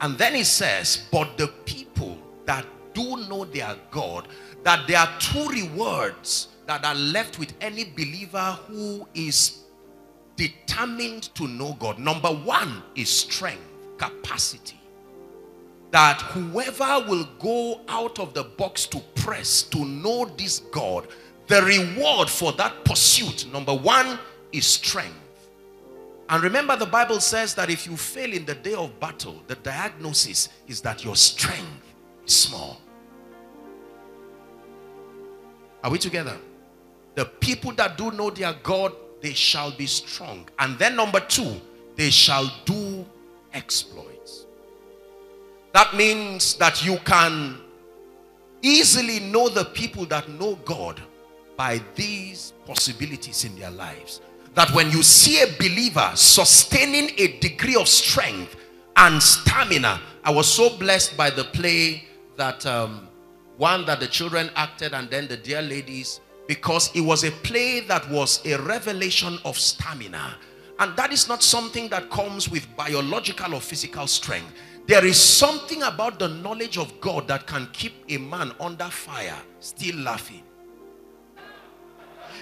And then he says, but the people that do know their God, that there are two rewards that are left with any believer who is determined to know God. Number one is strength, capacity. That whoever will go out of the box to press to know this God, the reward for that pursuit, number one, is strength. And remember, the Bible says that if you fail in the day of battle, the diagnosis is that your strength is small. Are we together? The people that do know their God, they shall be strong. And then, number two, they shall do exploits. That means that you can easily know the people that know God by these possibilities in their lives that when you see a believer sustaining a degree of strength and stamina i was so blessed by the play that um, one that the children acted and then the dear ladies because it was a play that was a revelation of stamina. And that is not something that comes with biological or physical strength. There is something about the knowledge of god that can keep a man under fire still laughing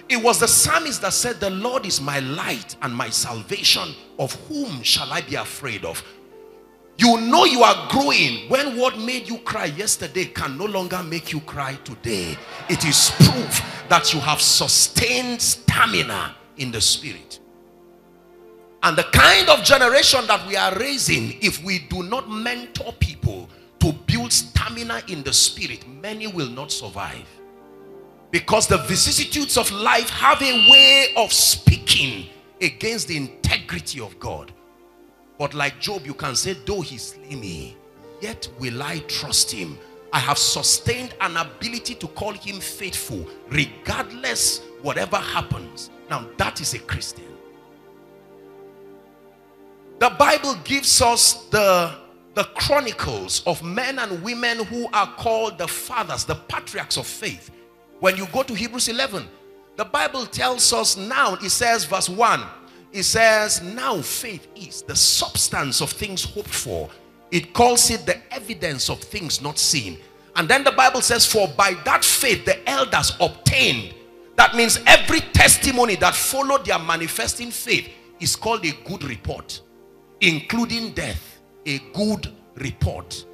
it was the psalmist that said, The Lord is my light and my salvation. Of whom shall I be afraid of? You know you are growing when what made you cry yesterday can no longer make you cry today. It is proof that you have sustained stamina in the spirit. And the kind of generation that we are raising, if we do not mentor people to build stamina in the spirit, many will not survive. Because the vicissitudes of life have a way of speaking against the integrity of God. But like Job, you can say, though he slay me, yet will I trust him. I have sustained an ability to call him faithful, regardless whatever happens. Now that is a Christian. The Bible gives us the, the chronicles of men and women who are called the fathers, the patriarchs of faith. When you go to Hebrews 11, the Bible tells us now, it says, verse 1, it says, Now faith is the substance of things hoped for. It calls it the evidence of things not seen. And then the Bible says, For by that faith the elders obtained. That means every testimony that followed their manifesting faith is called a good report, including death. A good report.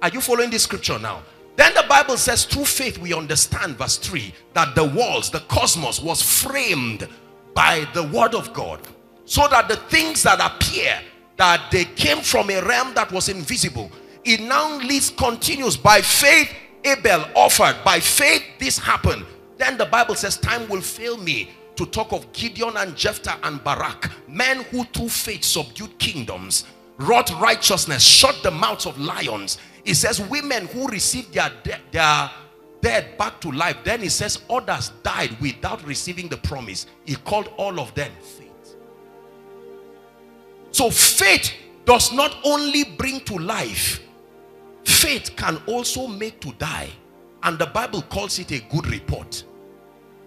Are you following this scripture now? Then the Bible says, through faith we understand, verse 3, that the walls, the cosmos was framed by the word of God. So that the things that appear, that they came from a realm that was invisible. It now leads, continues, by faith Abel offered, by faith this happened. Then the Bible says, time will fail me to talk of Gideon and Jephthah and Barak, men who through faith subdued kingdoms, wrought righteousness, shut the mouths of lions, it says women who received their, de their dead back to life. Then he says others died without receiving the promise. He called all of them faith. So faith does not only bring to life, faith can also make to die. And the Bible calls it a good report.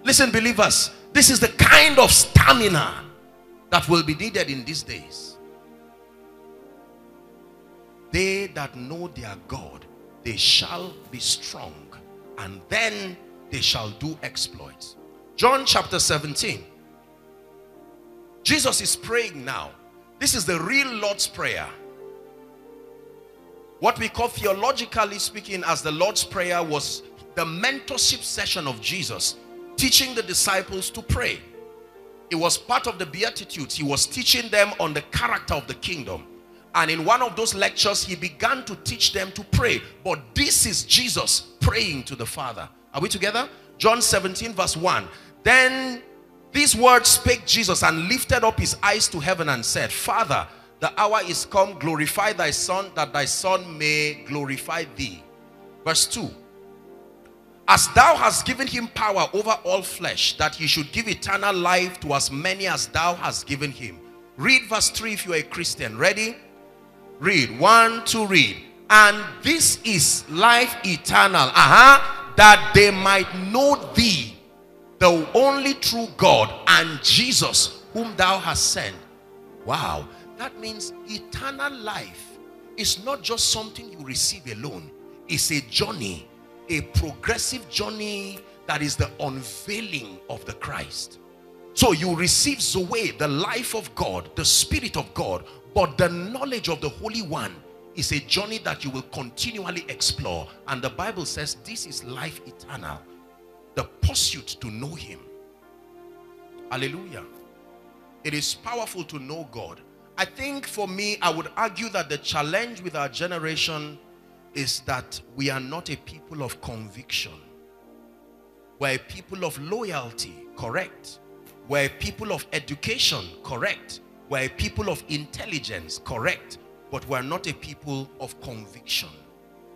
Listen, believers, this is the kind of stamina that will be needed in these days. They that know their God, they shall be strong, and then they shall do exploits. John chapter 17. Jesus is praying now. This is the real Lord's Prayer. What we call theologically speaking as the Lord's Prayer was the mentorship session of Jesus, teaching the disciples to pray. It was part of the Beatitudes. He was teaching them on the character of the kingdom. And in one of those lectures, he began to teach them to pray. But this is Jesus praying to the Father. Are we together? John 17, verse 1. Then these words spake Jesus and lifted up his eyes to heaven and said, Father, the hour is come, glorify thy Son, that thy Son may glorify thee. Verse 2 As thou hast given him power over all flesh, that he should give eternal life to as many as thou hast given him. Read verse 3 if you are a Christian. Ready? Read. One, two, read. And this is life eternal. Uh-huh. That they might know thee, the only true God, and Jesus, whom thou hast sent. Wow. That means eternal life is not just something you receive alone. It's a journey, a progressive journey that is the unveiling of the Christ. So you receive Zoe, the life of God, the Spirit of God, but the knowledge of the Holy One is a journey that you will continually explore. And the Bible says this is life eternal. The pursuit to know Him. Hallelujah. It is powerful to know God. I think for me, I would argue that the challenge with our generation is that we are not a people of conviction. We're a people of loyalty, correct. We're a people of education, correct. We're a people of intelligence, correct. But we're not a people of conviction.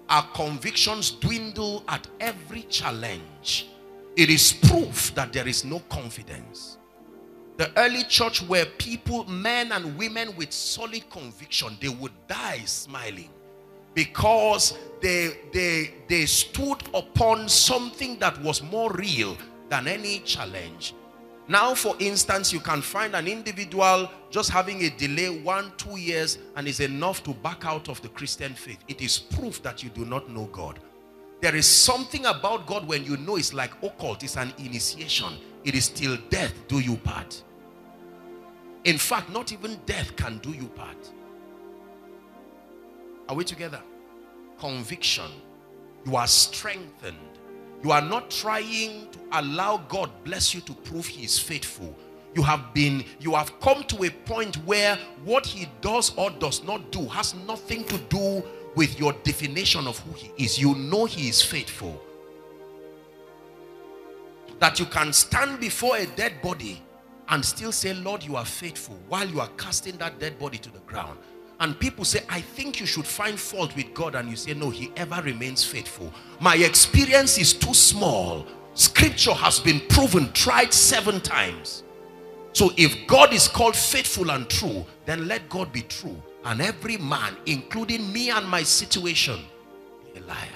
Our convictions dwindle at every challenge. It is proof that there is no confidence. The early church were people, men and women with solid conviction. They would die smiling because they, they, they stood upon something that was more real than any challenge. Now, for instance, you can find an individual just having a delay one, two years, and is enough to back out of the Christian faith. It is proof that you do not know God. There is something about God when you know it's like occult, it's an initiation. It is till death do you part. In fact, not even death can do you part. Are we together? Conviction. You are strengthened you are not trying to allow God bless you to prove he is faithful. You have been, you have come to a point where what he does or does not do has nothing to do with your definition of who he is. You know he is faithful. That you can stand before a dead body and still say, Lord, you are faithful while you are casting that dead body to the ground and people say, I think you should find fault with God, and you say, No, He ever remains faithful. My experience is too small. Scripture has been proven, tried seven times. So if God is called faithful and true, then let God be true. And every man, including me and my situation, a liar.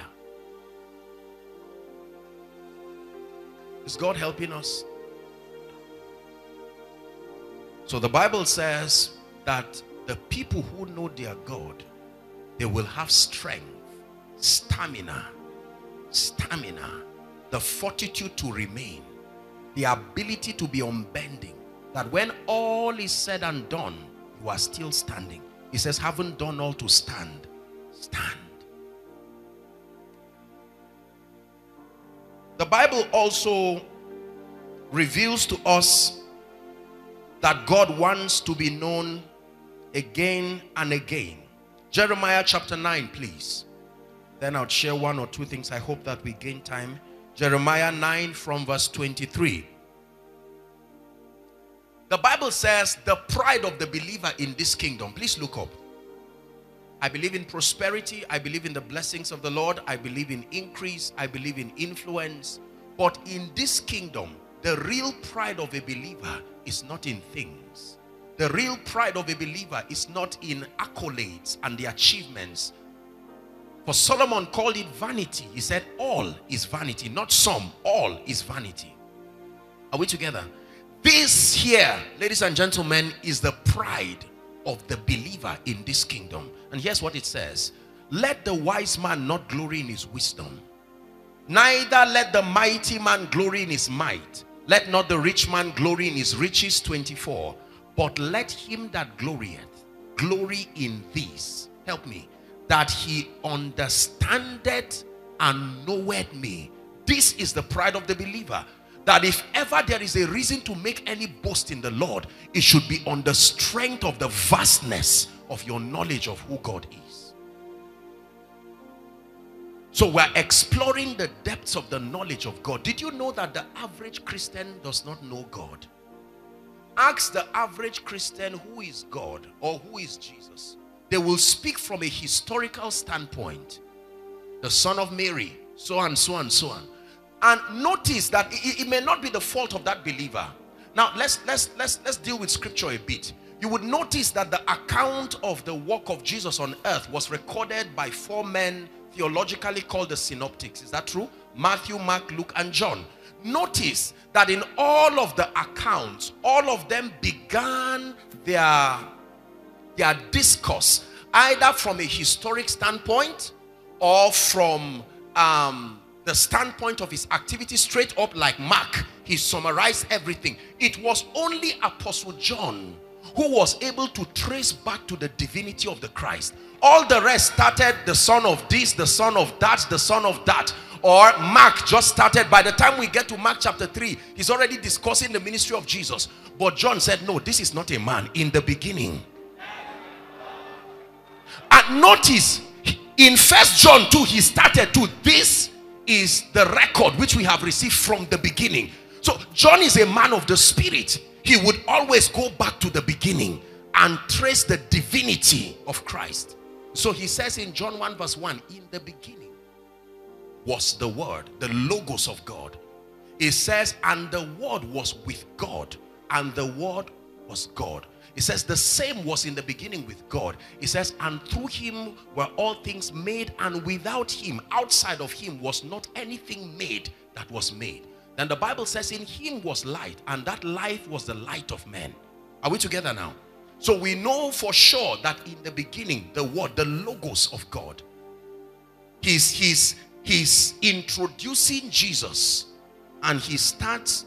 Is God helping us? So the Bible says that the people who know their God, they will have strength, stamina, stamina, the fortitude to remain, the ability to be unbending. That when all is said and done, you are still standing. He says, haven't done all to stand. Stand. The Bible also reveals to us that God wants to be known again and again. Jeremiah chapter 9, please. Then I'll share one or two things. I hope that we gain time. Jeremiah 9 from verse 23. The Bible says the pride of the believer in this kingdom. Please look up. I believe in prosperity. I believe in the blessings of the Lord. I believe in increase. I believe in influence. But in this kingdom, the real pride of a believer is not in things. The real pride of a believer is not in accolades and the achievements. For Solomon called it vanity. He said, All is vanity, not some, all is vanity. Are we together? This here, ladies and gentlemen, is the pride of the believer in this kingdom. And here's what it says Let the wise man not glory in his wisdom, neither let the mighty man glory in his might. Let not the rich man glory in his riches. 24. But let him that glorieth glory in this. Help me. That he understandeth and knoweth me, This is the pride of the believer. That if ever there is a reason to make any boast in the Lord, it should be on the strength of the vastness of your knowledge of who God is. So we're exploring the depths of the knowledge of God. Did you know that the average Christian does not know God? Ask the average Christian who is God or who is Jesus. They will speak from a historical standpoint. The son of Mary, so and so and so on. And notice that it, it may not be the fault of that believer. Now let's let's let's let's deal with scripture a bit. You would notice that the account of the work of Jesus on earth was recorded by four men theologically called the synoptics. Is that true? Matthew, Mark, Luke, and John. Notice that in all of the accounts, all of them began their, their discourse either from a historic standpoint or from um, the standpoint of his activity straight up like Mark. He summarized everything. It was only Apostle John who was able to trace back to the divinity of the Christ. All the rest started the son of this, the son of that, the son of that. Or Mark just started. By the time we get to Mark chapter 3, he's already discussing the ministry of Jesus. But John said, No, this is not a man. In the beginning. And notice in First John 2, he started to this is the record which we have received from the beginning. So John is a man of the spirit. He would always go back to the beginning and trace the divinity of Christ. So he says in John 1 verse 1, in the beginning was the word, the logos of God. It says, and the word was with God, and the word was God. It says the same was in the beginning with God. It says, and through him were all things made, and without him, outside of him, was not anything made that was made. Then the Bible says, in him was light, and that light was the light of men. Are we together now? So we know for sure that in the beginning, the word, the logos of God, he's, he's, he's introducing Jesus, and he starts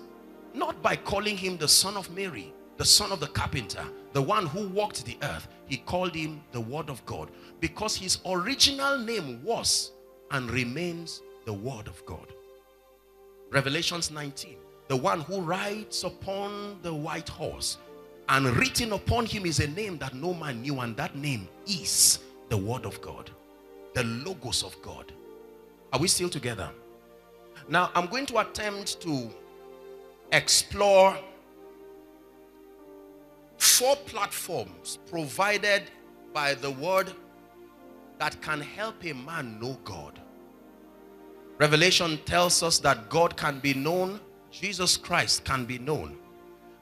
not by calling him the son of Mary, the son of the carpenter, the one who walked the earth, he called him the word of God because his original name was and remains the word of God. Revelations 19, the one who rides upon the white horse and written upon him is a name that no man knew and that name is the word of God, the logos of God. Are we still together? Now, I'm going to attempt to explore four platforms provided by the word that can help a man know God. Revelation tells us that God can be known, Jesus Christ can be known.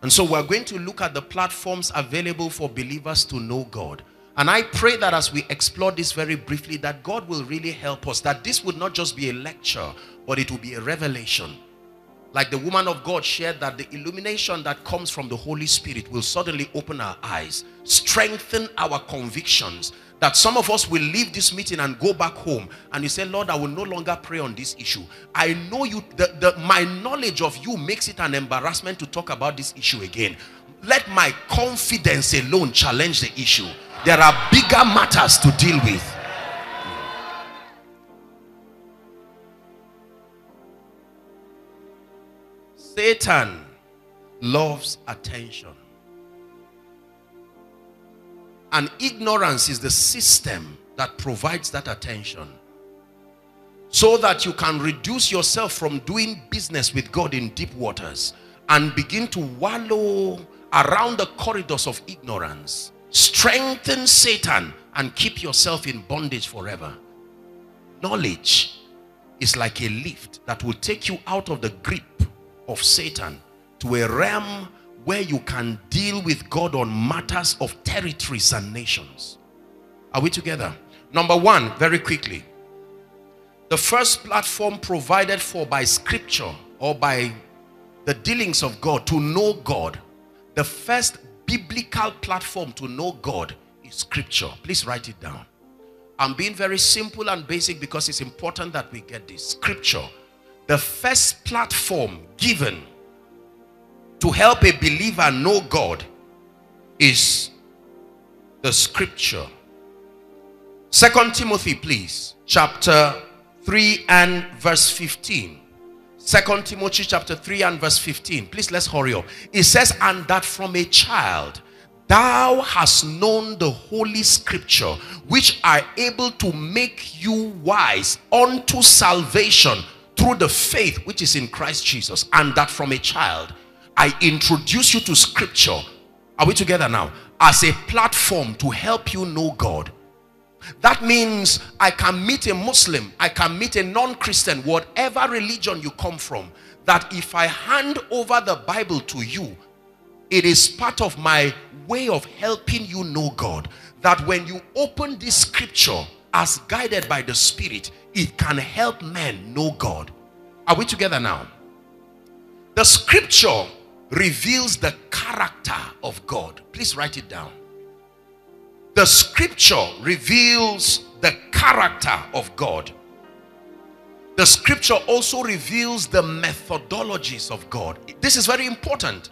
And so we're going to look at the platforms available for believers to know God. And I pray that as we explore this very briefly, that God will really help us, that this would not just be a lecture, but it will be a revelation like the woman of God shared that the illumination that comes from the Holy Spirit will suddenly open our eyes, strengthen our convictions. That some of us will leave this meeting and go back home and you say, Lord, I will no longer pray on this issue. I know you, the, the, my knowledge of you makes it an embarrassment to talk about this issue again. Let my confidence alone challenge the issue. There are bigger matters to deal with. Satan loves attention. And ignorance is the system that provides that attention. So that you can reduce yourself from doing business with God in deep waters and begin to wallow around the corridors of ignorance. Strengthen Satan and keep yourself in bondage forever. Knowledge is like a lift that will take you out of the grip of Satan to a realm where you can deal with God on matters of territories and nations. Are we together? Number one, very quickly. The first platform provided for by scripture or by the dealings of God to know God. The first biblical platform to know God is scripture. Please write it down. I'm being very simple and basic because it's important that we get this. Scripture the first platform given to help a believer know God is the scripture. Second Timothy, please, chapter 3 and verse 15. Second Timothy chapter 3 and verse 15. Please let's hurry up. It says, And that from a child thou hast known the holy scripture, which are able to make you wise unto salvation through the faith which is in Christ Jesus. And that from a child I introduce you to scripture. Are we together now? As a platform to help you know God. That means I can meet a Muslim, I can meet a non-Christian, whatever religion you come from, that if I hand over the Bible to you, it is part of my way of helping you know God. That when you open this scripture as guided by the Spirit, it can help men know God. Are we together now? The scripture reveals the character of God. Please write it down. The scripture reveals the character of God. The scripture also reveals the methodologies of God. This is very important.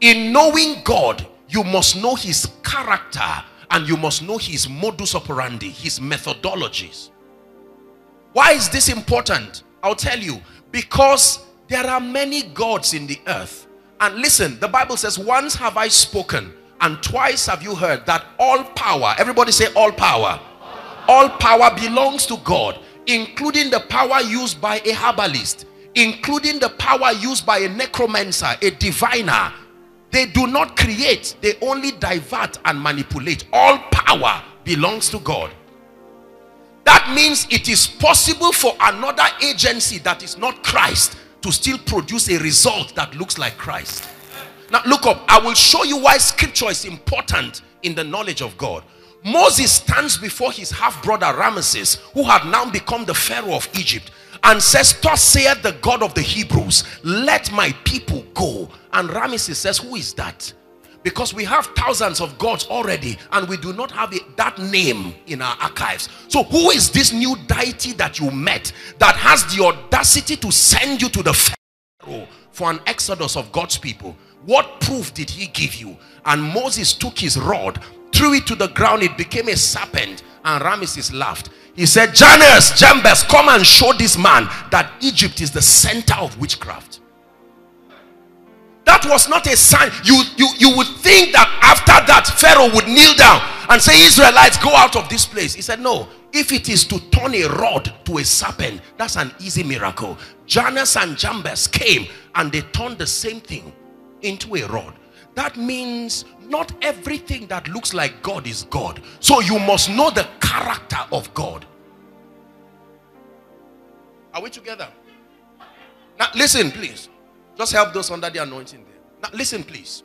In knowing God, you must know his character and you must know his modus operandi, his methodologies. Why is this important? I'll tell you. Because there are many gods in the earth. And listen, the Bible says, Once have I spoken, and twice have you heard that all power, everybody say all power, all power belongs to God, including the power used by a herbalist, including the power used by a necromancer, a diviner. They do not create, they only divert and manipulate. All power belongs to God. That means it is possible for another agency that is not Christ to still produce a result that looks like Christ. Now look up. I will show you why scripture is important in the knowledge of God. Moses stands before his half-brother Ramesses, who had now become the Pharaoh of Egypt, and says, Thus saith the God of the Hebrews, let my people go. And Ramesses says, Who is that? Because we have thousands of gods already, and we do not have that name in our archives. So who is this new deity that you met that has the audacity to send you to the Pharaoh for an exodus of God's people? What proof did he give you? And Moses took his rod, threw it to the ground, it became a serpent, and Ramesses laughed. He said, Jannes, Jambres, come and show this man that Egypt is the center of witchcraft. That was not a sign. You, you, you would think that after that, Pharaoh would kneel down and say, Israelites, go out of this place. He said, no. If it is to turn a rod to a serpent, that's an easy miracle. Jannes and Jambres came and they turned the same thing into a rod. That means not everything that looks like God is God. So you must know the character of God. Are we together? Now listen, please. Just help those under the anointing there. Now listen, please.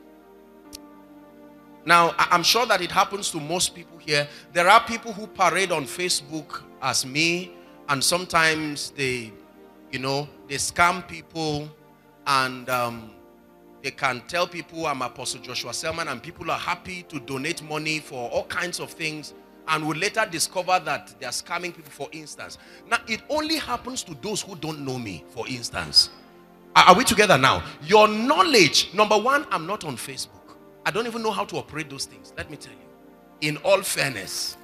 Now, I'm sure that it happens to most people here. There are people who parade on Facebook as me, and sometimes they, you know, they scam people and um, they can tell people I'm Apostle Joshua Selman and people are happy to donate money for all kinds of things and will later discover that they are scamming people for instance. Now, it only happens to those who don't know me, for instance. Are we together now? Your knowledge, number one, I'm not on Facebook. I don't even know how to operate those things. Let me tell you. In all fairness,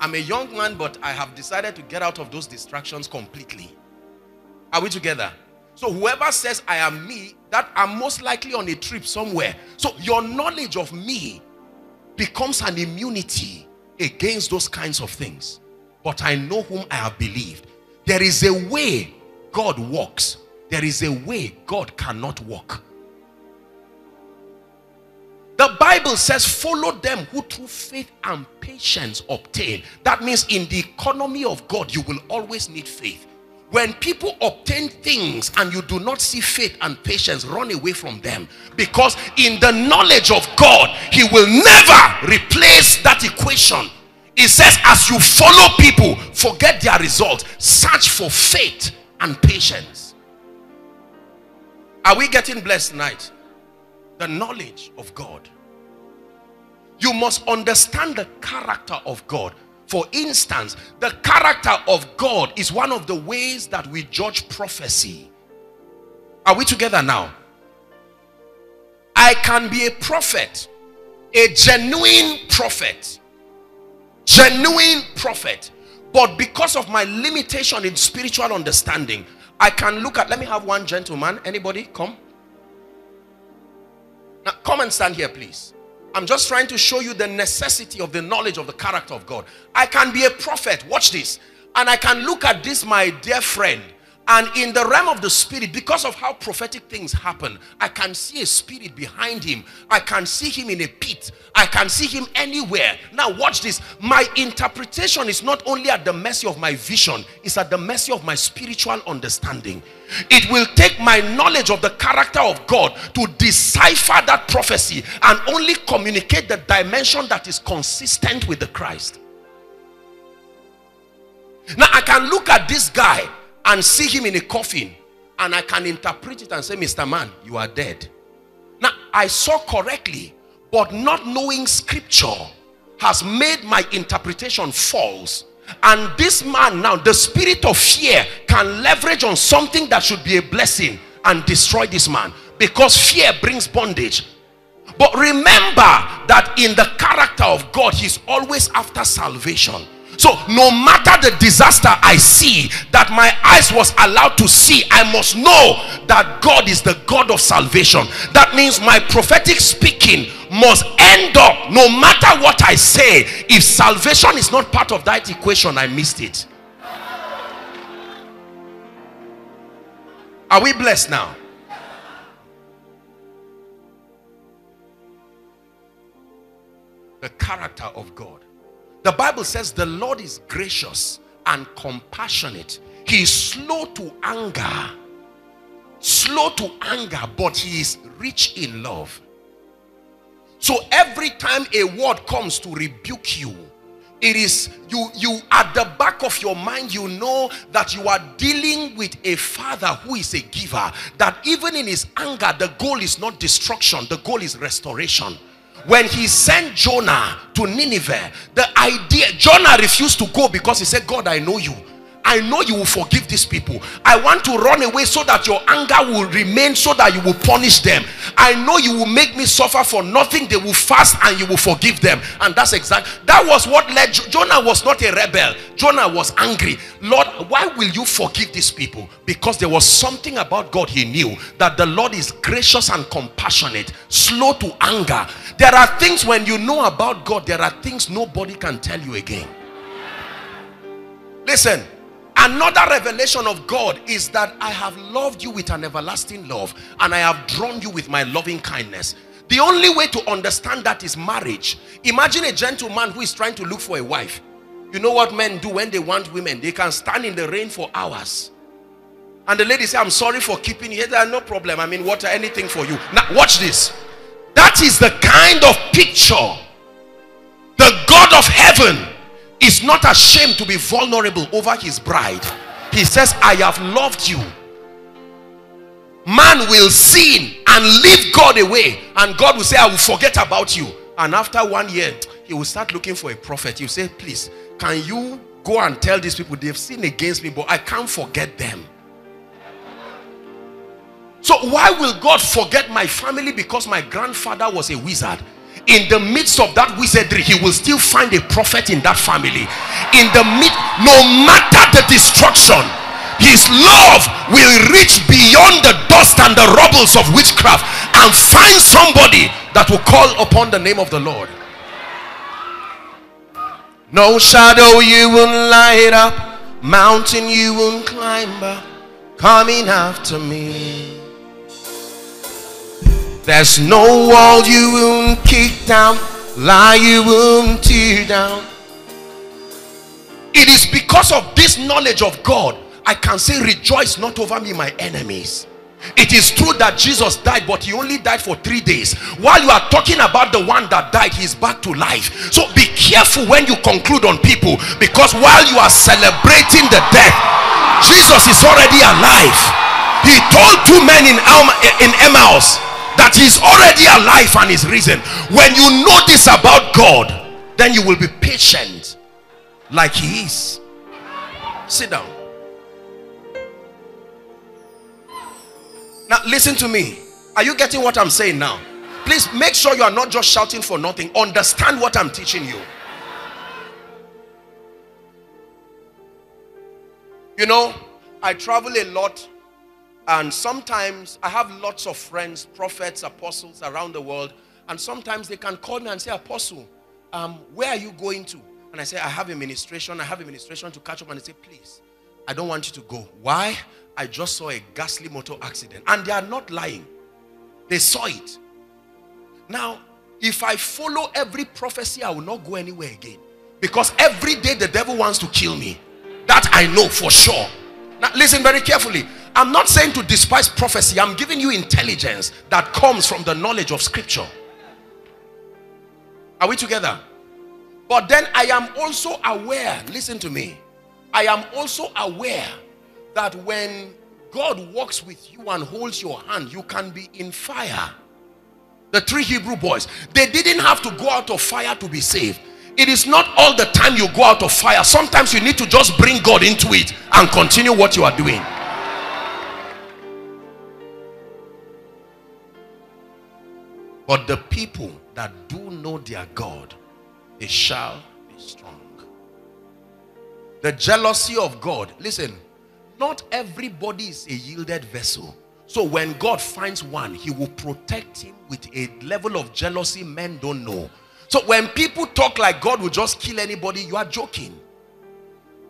I'm a young man, but I have decided to get out of those distractions completely. Are we together? So whoever says I am me, that I'm most likely on a trip somewhere. So your knowledge of me becomes an immunity against those kinds of things. But I know whom I have believed. There is a way God walks. There is a way God cannot walk. The Bible says, follow them who through faith and patience obtain. That means in the economy of God, you will always need faith. When people obtain things and you do not see faith and patience, run away from them. Because in the knowledge of God, He will never replace that equation. It says, as you follow people, forget their results. Search for faith and patience. Are we getting blessed tonight? The knowledge of God. You must understand the character of God. For instance, the character of God is one of the ways that we judge prophecy. Are we together now? I can be a prophet, a genuine prophet, genuine prophet, but because of my limitation in spiritual understanding, I can look at, let me have one gentleman. Anybody? Come. Now, come and stand here, please. I'm just trying to show you the necessity of the knowledge of the character of God. I can be a prophet. Watch this. And I can look at this, my dear friend, and in the realm of the spirit, because of how prophetic things happen, I can see a spirit behind him. I can see him in a pit. I can see him anywhere. Now, watch this. My interpretation is not only at the mercy of my vision, it's at the mercy of my spiritual understanding. It will take my knowledge of the character of God to decipher that prophecy and only communicate the dimension that is consistent with the Christ. Now, I can look at this guy and see him in a coffin and I can interpret it and say, Mr. Man, you are dead. Now, I saw correctly, but not knowing scripture has made my interpretation false. And this man now, the spirit of fear can leverage on something that should be a blessing and destroy this man because fear brings bondage. But remember that in the character of God, He's always after salvation. So no matter the disaster I see that my eyes was allowed to see, I must know that God is the God of salvation. That means my prophetic speaking must end up no matter what I say. If salvation is not part of that equation, I missed it. Are we blessed now? The character of God. The Bible says the Lord is gracious and compassionate. He is slow to anger. Slow to anger, but he is rich in love. So every time a word comes to rebuke you, it is you you at the back of your mind you know that you are dealing with a father who is a giver that even in his anger the goal is not destruction the goal is restoration when he sent Jonah to Nineveh, the idea, Jonah refused to go because he said, God, I know you. I know you will forgive these people. I want to run away so that your anger will remain so that you will punish them. I know you will make me suffer for nothing. They will fast and you will forgive them. And that's exact. That was what led Jonah was not a rebel. Jonah was angry. Lord, why will you forgive these people? Because there was something about God he knew that the Lord is gracious and compassionate, slow to anger. There are things when you know about God, there are things nobody can tell you again. Listen, Another revelation of God is that I have loved you with an everlasting love and I have drawn you with my loving kindness. The only way to understand that is marriage. Imagine a gentleman who is trying to look for a wife. You know what men do when they want women? They can stand in the rain for hours. And the lady say, I'm sorry for keeping you. There, no problem. I mean, water, anything for you. Now, watch this. That is the kind of picture the God of heaven is not ashamed to be vulnerable over his bride. He says, I have loved you. Man will sin and leave God away, and God will say, I will forget about you. And after one year, he will start looking for a prophet. He will say, Please, can you go and tell these people they've sinned against me, but I can't forget them? So, why will God forget my family because my grandfather was a wizard? In the midst of that wizardry he will still find a prophet in that family. In the mid no matter the destruction his love will reach beyond the dust and the rubbles of witchcraft and find somebody that will call upon the name of the lord. No shadow you won't light up mountain you won't climb up coming after me there's no wall you won't kick down, lie you won't tear down. It is because of this knowledge of God, I can say, Rejoice not over me, my enemies. It is true that Jesus died, but he only died for three days. While you are talking about the one that died, he's back to life. So be careful when you conclude on people, because while you are celebrating the death, Jesus is already alive. He told two men in, in Emmaus, that he's already alive and is risen. When you know this about god then you will be patient like he is. Sit down. Now listen to me. Are you getting what i'm saying now? Please make sure you are not just shouting for nothing. Understand what i'm teaching you. You know I travel a lot and sometimes I have lots of friends, prophets, apostles around the world. And sometimes they can call me and say, Apostle, um, where are you going to? And I say, I have a ministration. I have a ministration to catch up. And they say, please, I don't want you to go. Why? I just saw a ghastly motor accident. And they are not lying. They saw it. Now, if I follow every prophecy, I will not go anywhere again. Because every day the devil wants to kill me. That I know for sure. Now, listen very carefully. I'm not saying to despise prophecy. I'm giving you intelligence that comes from the knowledge of scripture. Are we together? But then I am also aware, listen to me. I am also aware that when God walks with you and holds your hand, you can be in fire. The three Hebrew boys, they didn't have to go out of fire to be saved. It is not all the time you go out of fire. Sometimes you need to just bring God into it and continue what you are doing. But the people that do know their God, they shall be strong. The jealousy of God. Listen, not everybody is a yielded vessel. So when God finds one, he will protect him with a level of jealousy men don't know. So when people talk like God will just kill anybody, you are joking.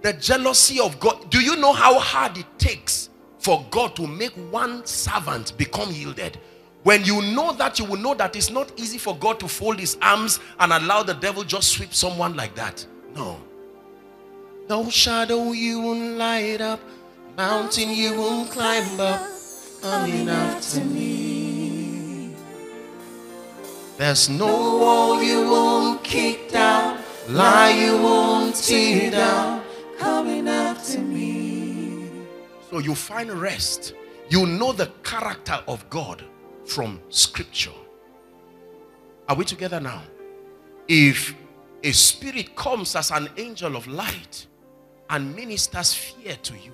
The jealousy of God. Do you know how hard it takes for God to make one servant become yielded? When you know that, you will know that it's not easy for God to fold his arms and allow the devil just sweep someone like that. No. No shadow you won't light up, mountain you won't climb up, coming after me. There's no wall you won't kick down, lie you won't tear down, coming after me. So you find rest. You know the character of God from scripture. Are we together now? If a spirit comes as an angel of light and ministers fear to you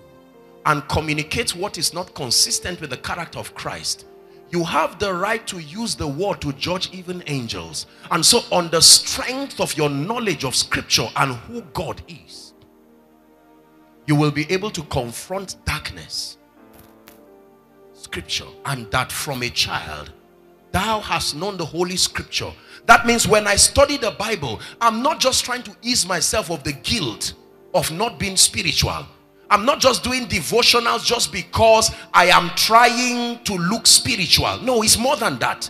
and communicates what is not consistent with the character of Christ, you have the right to use the word to judge even angels. And so, on the strength of your knowledge of scripture and who God is, you will be able to confront darkness scripture and that from a child thou hast known the holy scripture. That means when i study the bible i'm not just trying to ease myself of the guilt of not being spiritual. I'm not just doing devotionals just because i am trying to look spiritual. No it's more than that.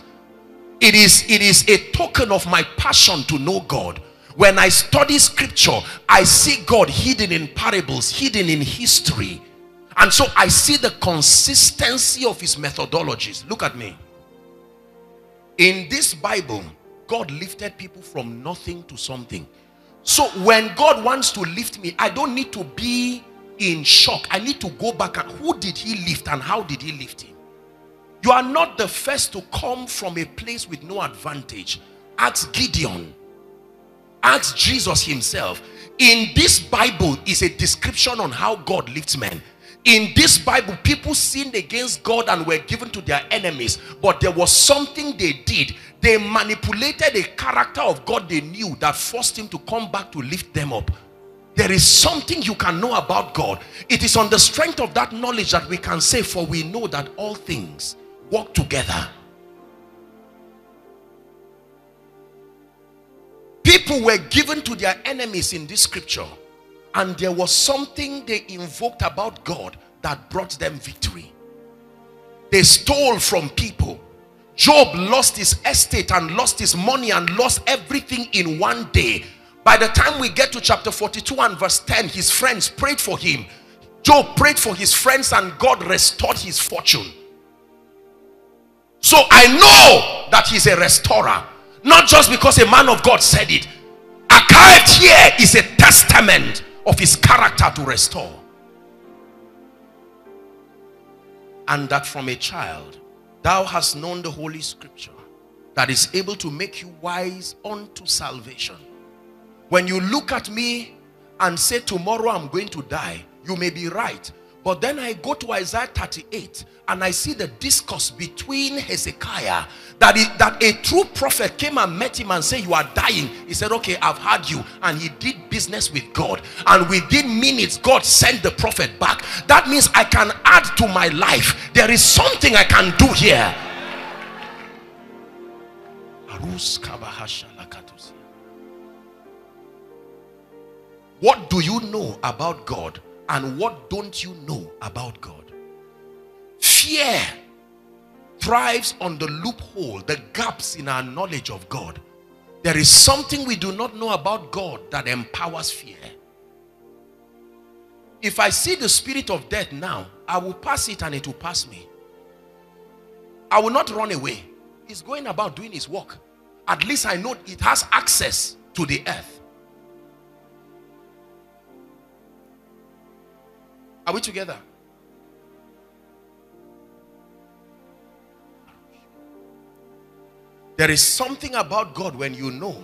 It is it is a token of my passion to know god. When i study scripture i see god hidden in parables hidden in history and so I see the consistency of his methodologies. Look at me. In this Bible, God lifted people from nothing to something. So when God wants to lift me, I don't need to be in shock. I need to go back and who did he lift and how did he lift him? You are not the first to come from a place with no advantage. Ask Gideon. Ask Jesus himself. In this Bible is a description on how God lifts men in this Bible, people sinned against God and were given to their enemies, but there was something they did. They manipulated a character of God they knew that forced him to come back to lift them up. There is something you can know about God. It is on the strength of that knowledge that we can say, For we know that all things work together. People were given to their enemies in this scripture and there was something they invoked about God that brought them victory. They stole from people. Job lost his estate and lost his money and lost everything in one day. By the time we get to chapter 42 and verse 10, his friends prayed for him. Job prayed for his friends and God restored his fortune. So I know that he's a restorer. Not just because a man of God said it. Archived here is a testament of his character to restore. And that from a child, thou hast known the holy scripture that is able to make you wise unto salvation. When you look at me and say, Tomorrow I'm going to die, you may be right. But then I go to Isaiah 38 and I see the discourse between Hezekiah that, that a true prophet came and met him and said, You are dying. He said, Okay, I've had you. And he did business with God. And within minutes, God sent the prophet back. That means I can add to my life. There is something I can do here. What do you know about God? And what don't you know about God? Fear thrives on the loophole, the gaps in our knowledge of God. There is something we do not know about God that empowers fear. If I see the spirit of death now, I will pass it and it will pass me. I will not run away. He's going about doing his work. At least I know it has access to the earth. Are we together? There is something about God when you know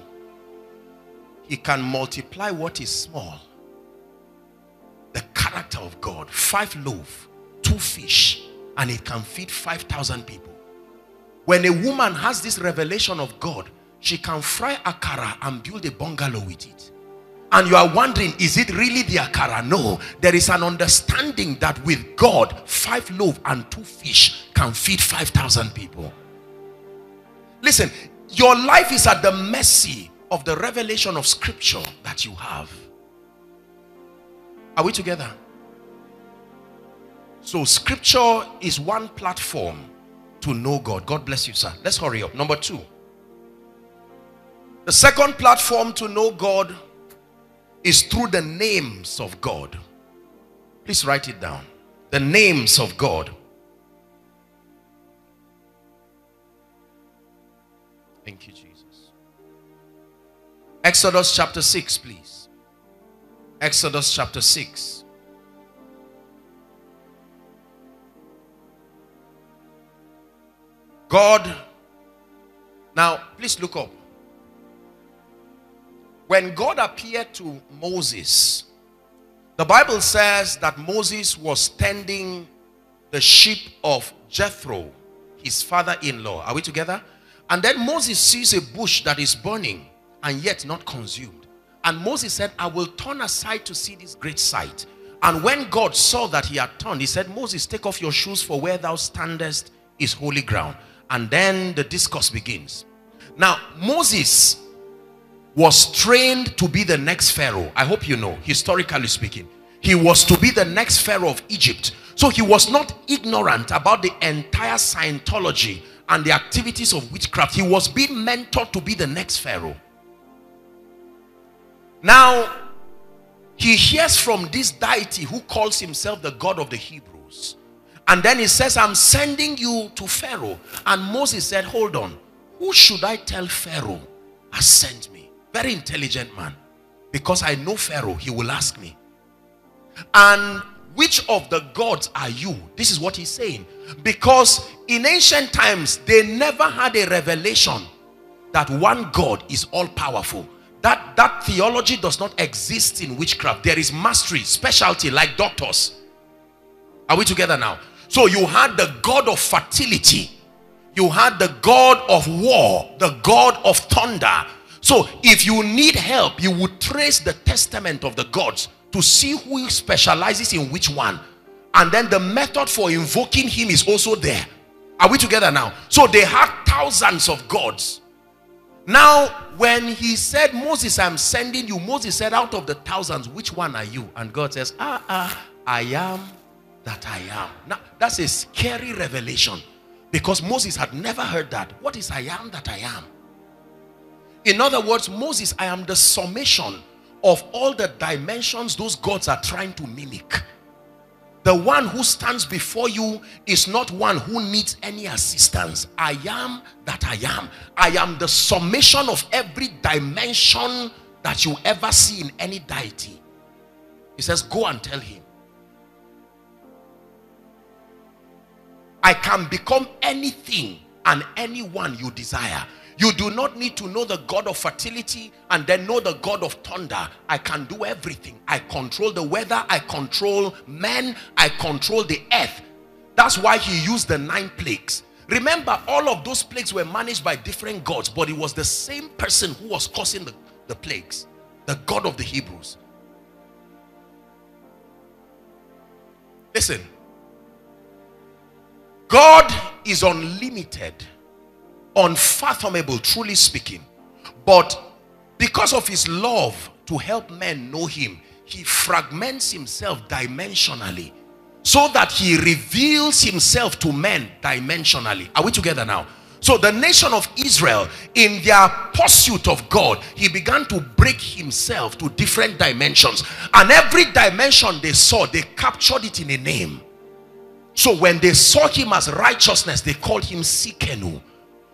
He can multiply what is small. The character of God. Five loaves, two fish, and it can feed 5,000 people. When a woman has this revelation of God, she can fry akara and build a bungalow with it. And you are wondering, is it really the akara? No. There is an understanding that with God, five loaves and two fish can feed 5,000 people. Listen, your life is at the mercy of the revelation of scripture that you have. Are we together? So scripture is one platform to know God. God bless you, sir. Let's hurry up. Number two. The second platform to know God is through the names of God. Please write it down. The names of God. Thank you, Jesus. Exodus chapter 6, please. Exodus chapter 6. God, now please look up. When God appeared to Moses, the Bible says that Moses was tending the sheep of Jethro, his father in law. Are we together? And then Moses sees a bush that is burning and yet not consumed. And Moses said, I will turn aside to see this great sight. And when God saw that he had turned, he said, Moses, take off your shoes for where thou standest is holy ground. And then the discourse begins. Now, Moses was trained to be the next Pharaoh. I hope you know, historically speaking. He was to be the next Pharaoh of Egypt. So he was not ignorant about the entire Scientology and the activities of witchcraft. He was being mentored to be the next Pharaoh. Now, he hears from this deity who calls himself the God of the Hebrews. And then he says, I'm sending you to Pharaoh. And Moses said, hold on. Who should I tell Pharaoh has sent me? Very intelligent man. Because I know Pharaoh, he will ask me. And which of the gods are you? This is what he's saying. Because in ancient times, they never had a revelation that one God is all powerful. That, that theology does not exist in witchcraft. There is mastery, specialty like doctors. Are we together now? So you had the God of fertility. You had the God of war, the God of thunder. So if you need help, you would trace the testament of the gods to see who specializes in which one. And then the method for invoking him is also there. Are we together now? So they had thousands of gods. Now, when he said, Moses, I'm sending you, Moses said, out of the thousands, which one are you? And God says, ah, ah, I am that I am. Now, that's a scary revelation because Moses had never heard that. What is I am that I am? In other words, Moses, I am the summation of all the dimensions those gods are trying to mimic. The one who stands before you is not one who needs any assistance. I am that I am. I am the summation of every dimension that you ever see in any deity. He says, Go and tell him. I can become anything and anyone you desire. You do not need to know the God of fertility and then know the God of thunder. I can do everything. I control the weather, I control men, I control the earth. That's why he used the nine plagues. Remember, all of those plagues were managed by different gods, but it was the same person who was causing the, the plagues, the God of the Hebrews. Listen, God is unlimited, unfathomable, truly speaking. But because of his love to help men know him, he fragments himself dimensionally so that he reveals himself to men dimensionally. Are we together now? So the nation of Israel, in their pursuit of God, he began to break himself to different dimensions. And every dimension they saw, they captured it in a name. So when they saw him as righteousness, they called him Tsidkenu.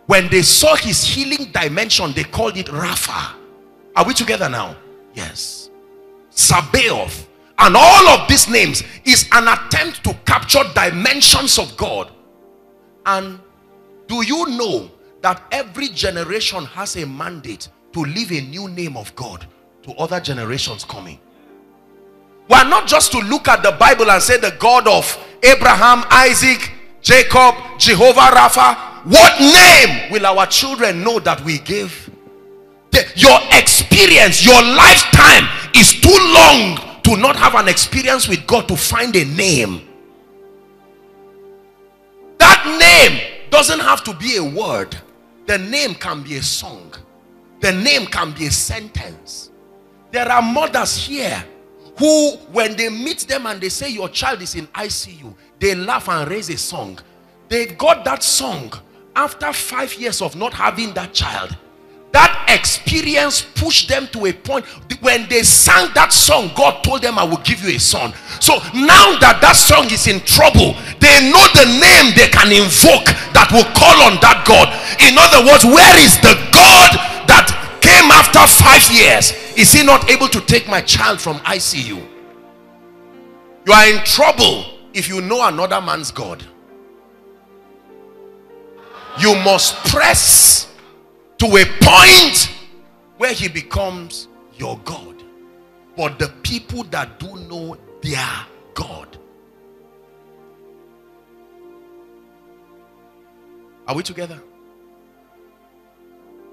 When they saw his healing dimension, they called it Rapha. Are we together now? Yes. Sabaoth. And all of these names is an attempt to capture dimensions of God. And do you know that every generation has a mandate to leave a new name of God to other generations coming? We are not just to look at the Bible and say the God of Abraham, Isaac, Jacob, Jehovah Rapha. What name will our children know that we give? The, your experience, your lifetime is too long to not have an experience with God to find a name. That name doesn't have to be a word. The name can be a song. The name can be a sentence. There are mothers here who, when they meet them and they say your child is in ICU, they laugh and raise a song. They got that song after five years of not having that child that experience pushed them to a point when they sang that song god told them i will give you a son. So now that that song is in trouble they know the name they can invoke that will call on that god. In other words where is the god that came after five years? Is he not able to take my child from icu you are in trouble if you know another man's god you must press to a point where he becomes your God. But the people that do know their God. Are we together?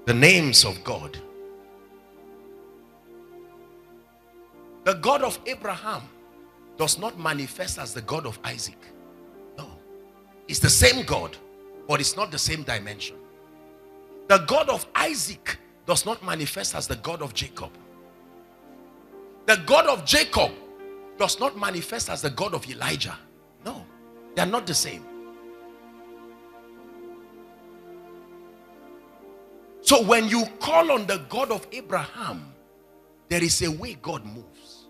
The names of God. The God of Abraham does not manifest as the God of Isaac. No. It's the same God, but it's not the same dimension. The God of Isaac does not manifest as the God of Jacob. The God of Jacob does not manifest as the God of Elijah. No, they are not the same. So when you call on the God of Abraham, there is a way God moves.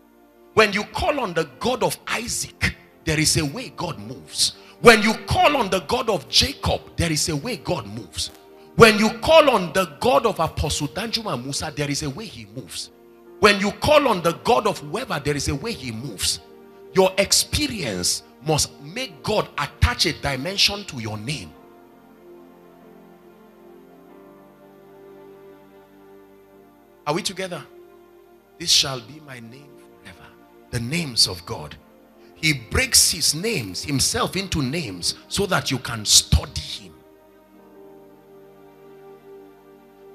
When you call on the God of Isaac, there is a way God moves. When you call on the God of Jacob, there is a way God moves. When you call on the God of Apostle Danjuma Musa, there is a way he moves. When you call on the God of whoever, there is a way he moves. Your experience must make God attach a dimension to your name. Are we together? This shall be my name forever. The names of God. He breaks his names, himself into names so that you can study him.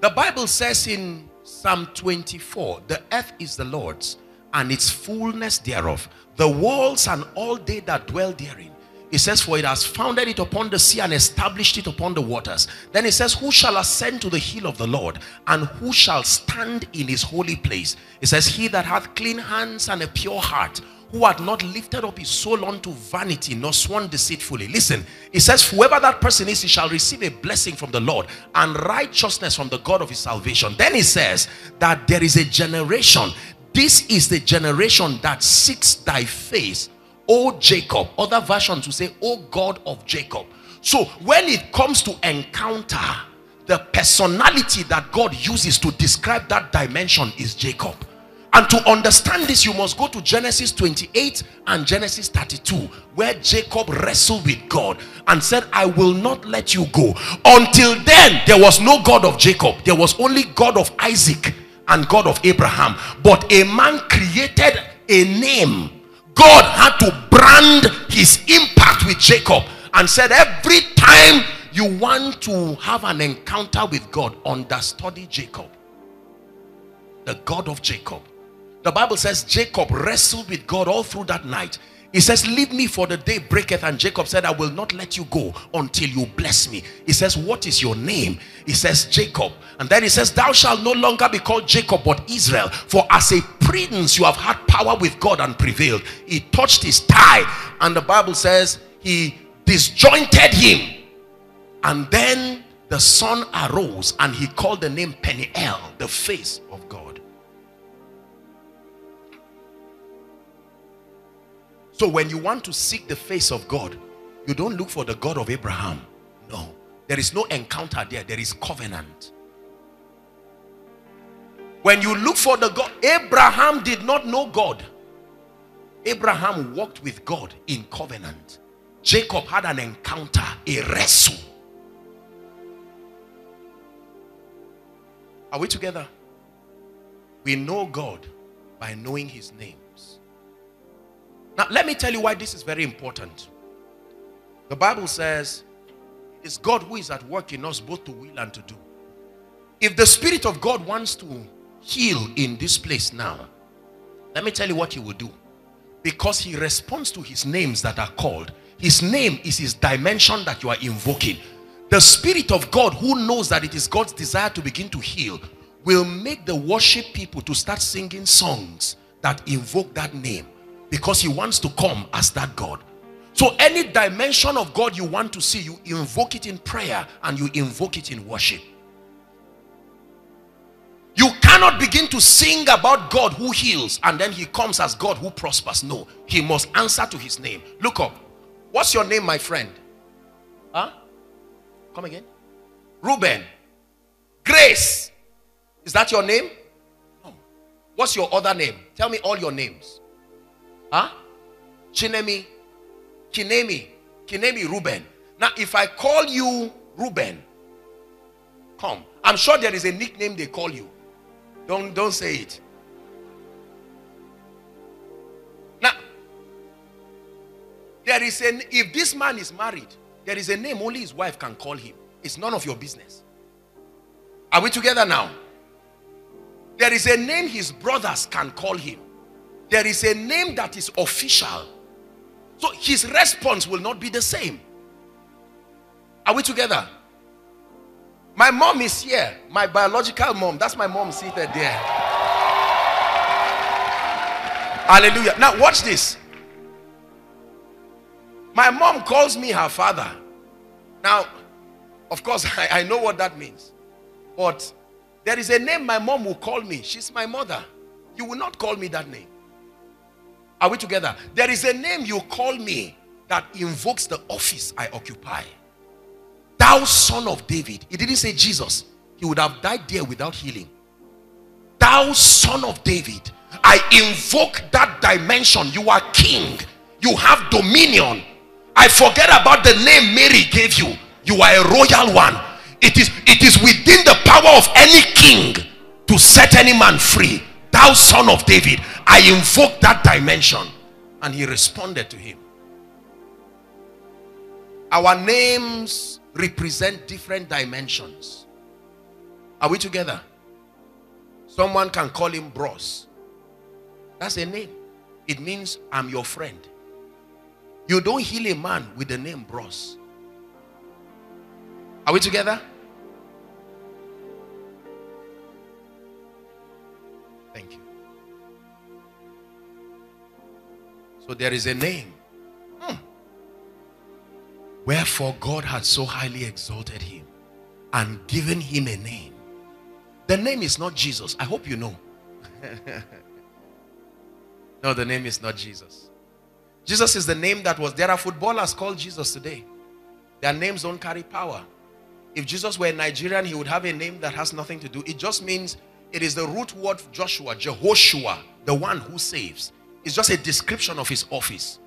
The Bible says in Psalm 24, the earth is the Lord's and its fullness thereof, the walls and all they that dwell therein. It says, For it has founded it upon the sea and established it upon the waters. Then it says, Who shall ascend to the hill of the Lord? And who shall stand in his holy place? It says, He that hath clean hands and a pure heart, who had not lifted up his soul unto vanity nor sworn deceitfully. Listen, it says, Whoever that person is, he shall receive a blessing from the Lord and righteousness from the God of his salvation. Then he says that there is a generation. This is the generation that seeks thy face, O Jacob. Other versions will say, O God of Jacob. So when it comes to encounter, the personality that God uses to describe that dimension is Jacob. And to understand this, you must go to Genesis 28 and Genesis 32, where Jacob wrestled with God and said, I will not let you go. Until then, there was no God of Jacob, there was only God of Isaac and God of Abraham. But a man created a name. God had to brand his impact with Jacob and said, Every time you want to have an encounter with God, understudy Jacob, the God of Jacob. The Bible says Jacob wrestled with God all through that night. He says, Leave me for the day breaketh. And Jacob said, I will not let you go until you bless me. He says, What is your name? He says, Jacob. And then he says, Thou shalt no longer be called Jacob, but Israel. For as a prince you have had power with God and prevailed. He touched his thigh. And the Bible says, He disjointed him. And then the sun arose and he called the name Peniel, the face of God. So when you want to seek the face of God, you don't look for the God of Abraham. No. There is no encounter there. There is covenant. When you look for the God, Abraham did not know God. Abraham walked with God in covenant. Jacob had an encounter, a wrestle. Are we together? We know God by knowing his name. Now, let me tell you why this is very important. The Bible says it's God who is at work in us both to will and to do. If the Spirit of God wants to heal in this place now, let me tell you what he will do. Because he responds to his names that are called. His name is his dimension that you are invoking. The Spirit of God who knows that it is God's desire to begin to heal will make the worship people to start singing songs that invoke that name because he wants to come as that God. So any dimension of God you want to see, you invoke it in prayer and you invoke it in worship. You cannot begin to sing about God who heals and then he comes as God who prospers. No, he must answer to his name. Look up. What's your name, my friend? Huh? Come again. Reuben. Grace. Is that your name? No. What's your other name? Tell me all your names. Huh? Chinemi, Kinemi, Kinemi Ruben. Now, if I call you Ruben, come. I'm sure there is a nickname they call you. Don't don't say it. Now, there is an if this man is married, there is a name only his wife can call him. It's none of your business. Are we together now? There is a name his brothers can call him there is a name that is official. So his response will not be the same. Are we together? My mom is here. My biological mom. That's my mom seated there. Hallelujah. Now watch this. My mom calls me her father. Now, of course, I, I know what that means. But there is a name my mom will call me. She's my mother. You will not call me that name. Are we together? There is a name you call me that invokes the office I occupy. Thou son of David. He didn't say Jesus. He would have died there without healing. Thou son of David. I invoke that dimension. You are king. You have dominion. I forget about the name Mary gave you. You are a royal one. It is, it is within the power of any king to set any man free. Thou son of David. I invoke that dimension. And he responded to him. Our names represent different dimensions. Are we together? Someone can call him bros. That's a name. It means I'm your friend. You don't heal a man with the name bros. Are we together? So there is a name. Hmm. Wherefore God had so highly exalted him and given him a name. The name is not Jesus. I hope you know. no, the name is not Jesus. Jesus is the name that was. There are footballers called Jesus today. Their names don't carry power. If Jesus were Nigerian, he would have a name that has nothing to do. It just means It is the root word Joshua, Jehoshua, the one who saves. It's just a description of his office.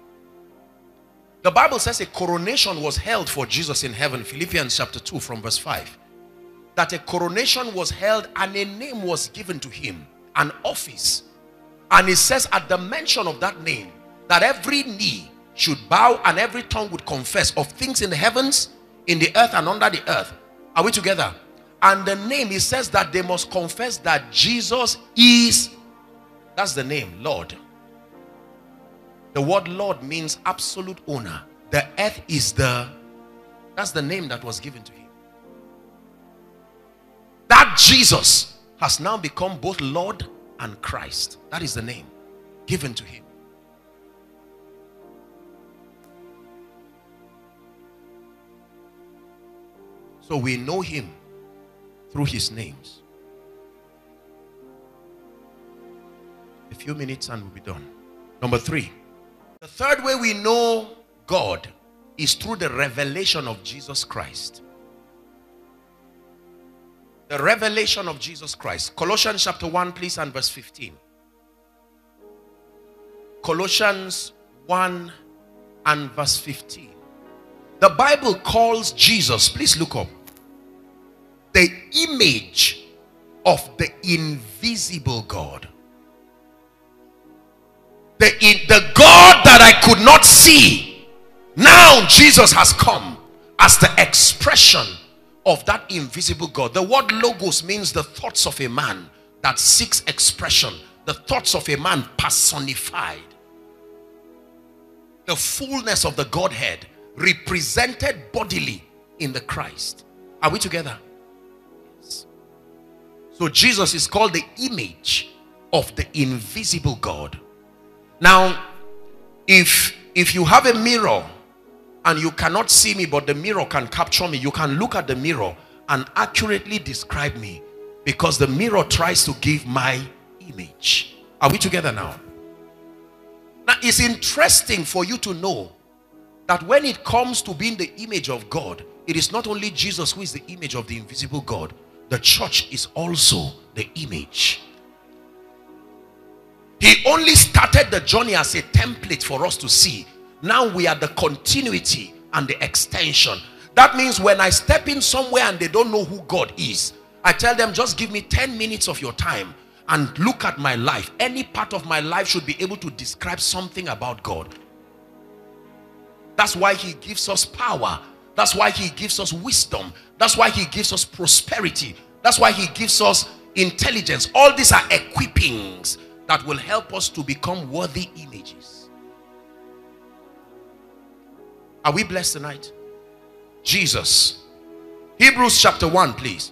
The Bible says a coronation was held for Jesus in heaven. Philippians chapter 2 from verse 5. That a coronation was held and a name was given to him. An office. And it says at the mention of that name that every knee should bow and every tongue would confess of things in the heavens, in the earth and under the earth. Are we together? And the name, it says that they must confess that Jesus is, that's the name, Lord. The word Lord means absolute owner. The earth is the, that's the name that was given to him. That Jesus has now become both Lord and Christ. That is the name given to him. So we know him through his names. A few minutes and we'll be done. Number three. The third way we know God is through the revelation of Jesus Christ. The revelation of Jesus Christ. Colossians chapter 1, please, and verse 15. Colossians 1 and verse 15. The Bible calls Jesus, please look up, the image of the invisible God. The, the God that I could not see. Now Jesus has come as the expression of that invisible God. The word logos means the thoughts of a man that seeks expression. The thoughts of a man personified. The fullness of the Godhead represented bodily in the Christ. Are we together? So Jesus is called the image of the invisible God. Now, if if you have a mirror and you cannot see me, but the mirror can capture me, you can look at the mirror and accurately describe me because the mirror tries to give my image. Are we together now? Now, it's interesting for you to know that when it comes to being the image of God, it is not only Jesus who is the image of the invisible God, the church is also the image. He only started the journey as a template for us to see. Now we are the continuity and the extension. That means when I step in somewhere and they don't know who God is, I tell them just give me 10 minutes of your time and look at my life. Any part of my life should be able to describe something about God. That's why he gives us power. That's why he gives us wisdom. That's why he gives us prosperity. That's why he gives us intelligence. All these are equippings that will help us to become worthy images. Are we blessed tonight? Jesus. Hebrews chapter 1, please.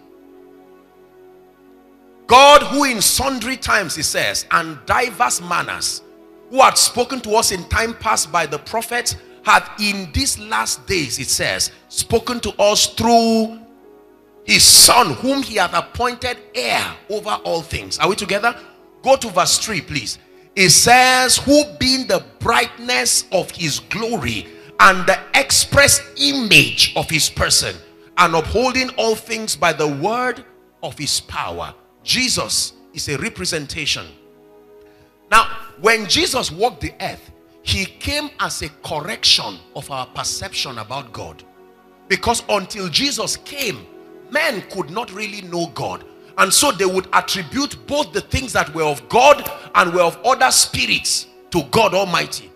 God, who in sundry times, he says, and diverse manners, who had spoken to us in time past by the prophets, hath in these last days, it says, spoken to us through his son, whom he hath appointed heir over all things. Are we together? Go to verse 3, please. It says, Who being the brightness of his glory and the express image of his person, and upholding all things by the word of his power. Jesus is a representation. Now, when Jesus walked the earth, he came as a correction of our perception about God. Because until Jesus came, men could not really know God. And so they would attribute both the things that were of God and were of other spirits to God Almighty.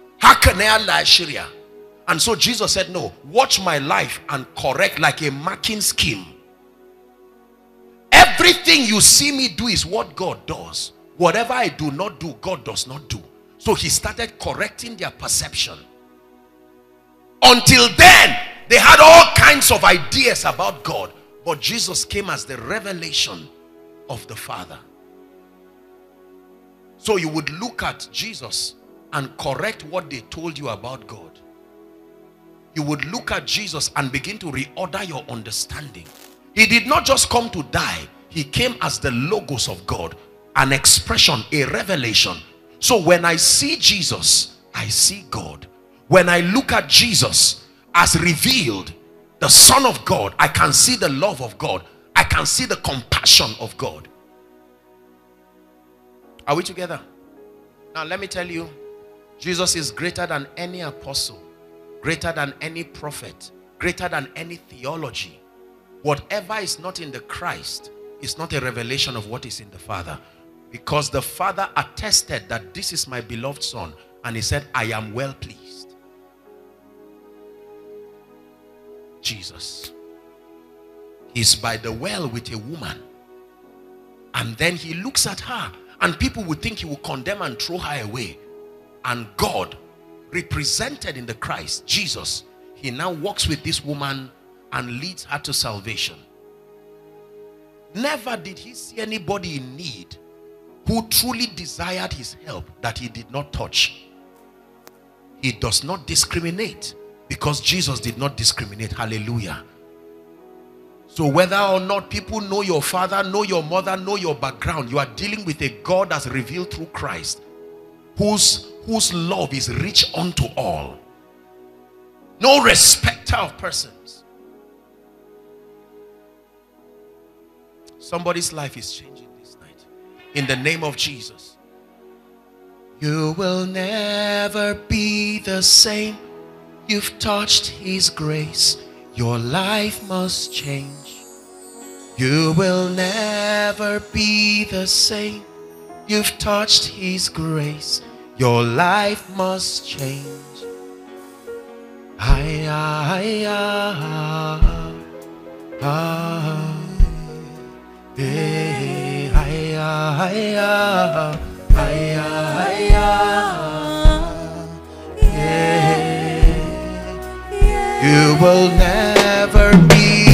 And so Jesus said, No, watch my life and correct like a marking scheme. Everything you see me do is what God does. Whatever I do not do, God does not do. So he started correcting their perception. Until then, they had all kinds of ideas about God. But Jesus came as the revelation of the Father. So you would look at Jesus and correct what they told you about God. You would look at Jesus and begin to reorder your understanding. He did not just come to die. He came as the logos of God. An expression, a revelation. So when I see Jesus, I see God. When I look at Jesus as revealed, the Son of God, I can see the love of God. I can see the compassion of God. Are we together? Now, let me tell you, Jesus is greater than any apostle, greater than any prophet, greater than any theology. Whatever is not in the Christ is not a revelation of what is in the Father. Because the Father attested that this is my beloved Son, and he said, I am well pleased. Jesus. He's by the well with a woman. And then he looks at her, and people would think he would condemn and throw her away. And God, represented in the Christ, Jesus, he now walks with this woman and leads her to salvation. Never did he see anybody in need who truly desired his help that he did not touch. He does not discriminate because Jesus did not discriminate. Hallelujah. So whether or not people know your father, know your mother, know your background, you are dealing with a God that's revealed through Christ whose, whose love is rich unto all. No respecter of persons. Somebody's life is changing this night. In the name of Jesus. You will never be the same. You've touched His grace. Your life must change. You will never be the same. You've touched His grace. Your life must change. Hi, hi, hey, hi, hi, hi, hi, hi, You will never be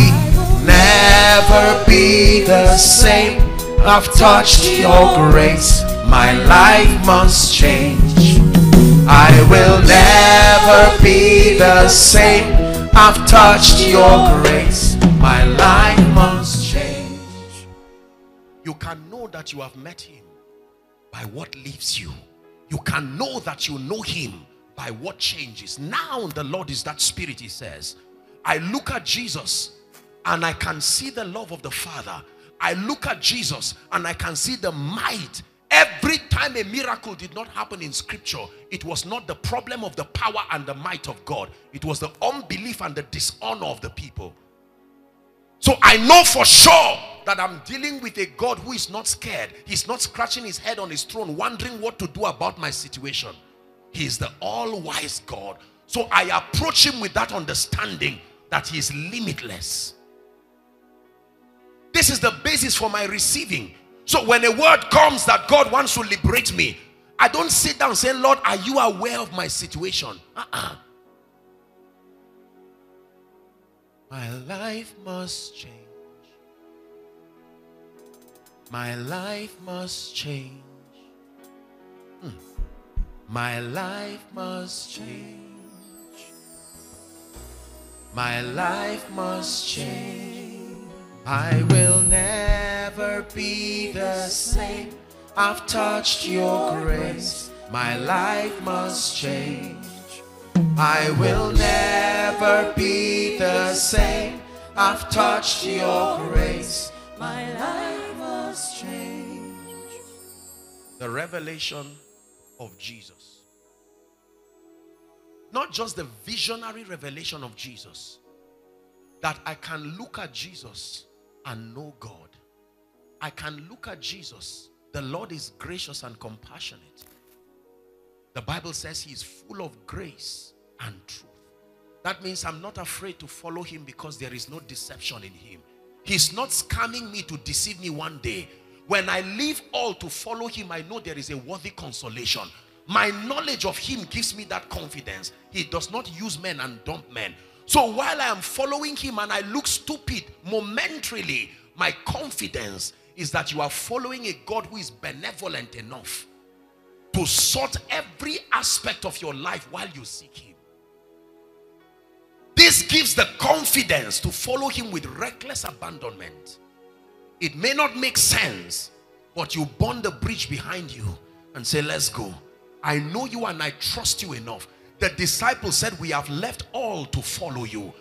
the same. I've touched your grace. My life must change. I will never be the same. I've touched your grace. My life must change. You can know that you have met him by what leaves you. You can know that you know him by what changes. Now the Lord is that spirit, he says. I look at Jesus and I can see the love of the Father. I look at Jesus and I can see the might Every time a miracle did not happen in scripture, it was not the problem of the power and the might of God. It was the unbelief and the dishonor of the people. So I know for sure that I'm dealing with a God who is not scared. He's not scratching his head on his throne, wondering what to do about my situation. He is the all-wise God. So I approach him with that understanding that he is limitless. This is the basis for my receiving. So when a word comes that God wants to liberate me, I don't sit down and say, Lord, are you aware of my situation? Uh-uh. My life must change. My life must change. Hmm. My life must change. My life must change. I will never be the same. I've touched your grace. My life must change. I will never be the same. I've touched your grace. My life must change. The revelation of Jesus. Not just the visionary revelation of Jesus. That I can look at Jesus and know God. I can look at Jesus. The Lord is gracious and compassionate. The Bible says he is full of grace and truth. That means I'm not afraid to follow him because there is no deception in him. He's not scamming me to deceive me one day. When I leave all to follow him, I know there is a worthy consolation. My knowledge of him gives me that confidence. He does not use men and dump men. So while I am following him and I look stupid momentarily, my confidence is that you are following a God who is benevolent enough to sort every aspect of your life while you seek him. This gives the confidence to follow him with reckless abandonment. It may not make sense, but you burn the bridge behind you and say, let's go. I know you and I trust you enough the disciples said, we have left all to follow you.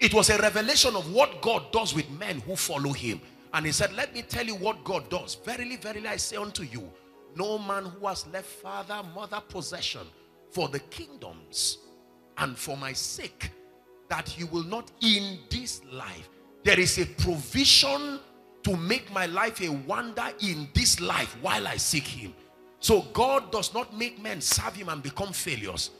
It was a revelation of what God does with men who follow him. And he said, let me tell you what God does. Verily, verily, I say unto you, no man who has left father, mother, possession for the kingdoms and for my sake, that he will not in this life. There is a provision to make my life a wonder in this life while I seek him. So God does not make men serve him and become failures.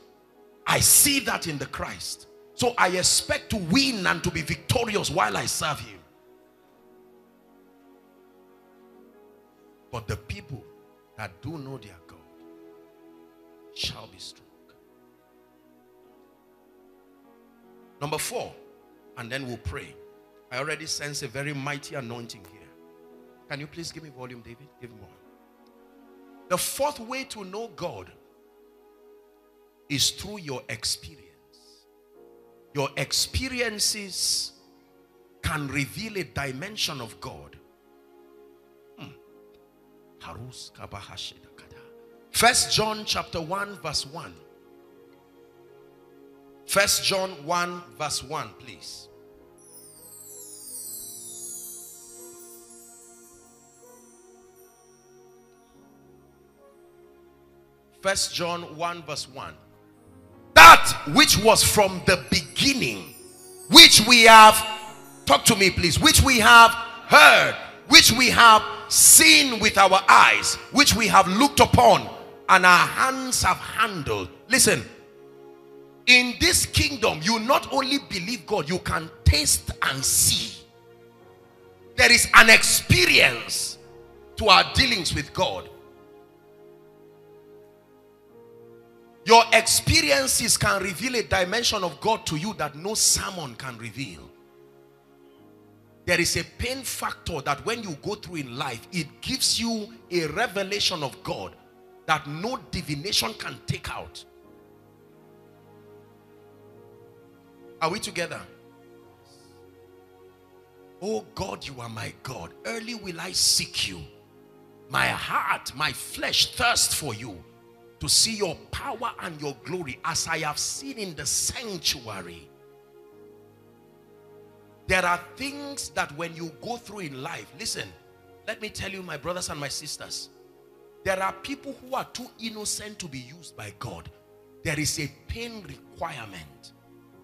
I see that in the Christ. So I expect to win and to be victorious while I serve him. But the people that do know their God shall be strong. Number four, and then we'll pray. I already sense a very mighty anointing here. Can you please give me volume, David? Give me more. The fourth way to know God is through your experience. Your experiences can reveal a dimension of God. Hmm. First John chapter 1 verse 1. First John 1 verse 1 please. First John 1 verse 1. That which was from the beginning, which we have, talk to me please, which we have heard, which we have seen with our eyes, which we have looked upon, and our hands have handled. Listen, in this kingdom, you not only believe God, you can taste and see. There is an experience to our dealings with God. Your experiences can reveal a dimension of God to you that no sermon can reveal. There is a pain factor that when you go through in life, it gives you a revelation of God that no divination can take out. Are we together? Oh God, you are my God. Early will I seek you. My heart, my flesh thirst for you to see your power and your glory as I have seen in the sanctuary. There are things that when you go through in life, listen, let me tell you, my brothers and my sisters, there are people who are too innocent to be used by God. There is a pain requirement,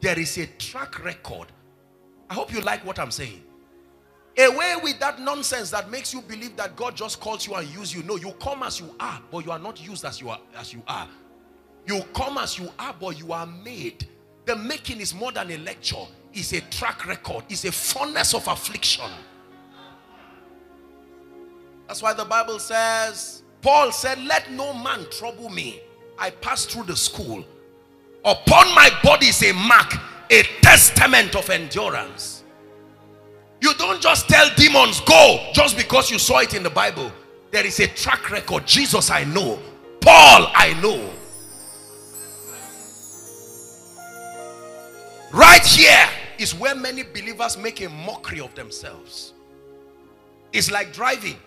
there is a track record. I hope you like what I'm saying. Away with that nonsense that makes you believe that God just calls you and use you. No, you come as you are, but you are not used as you are. As you are. You come as you are, but you are made. The making is more than a lecture. It's a track record. It's a furnace of affliction. That's why the Bible says, Paul said, let no man trouble me. I passed through the school. Upon my body is a mark, a testament of endurance. You don't just tell demons, go, just because you saw it in the Bible. There is a track record. Jesus, I know. Paul, I know. Right here is where many believers make a mockery of themselves. It's like driving.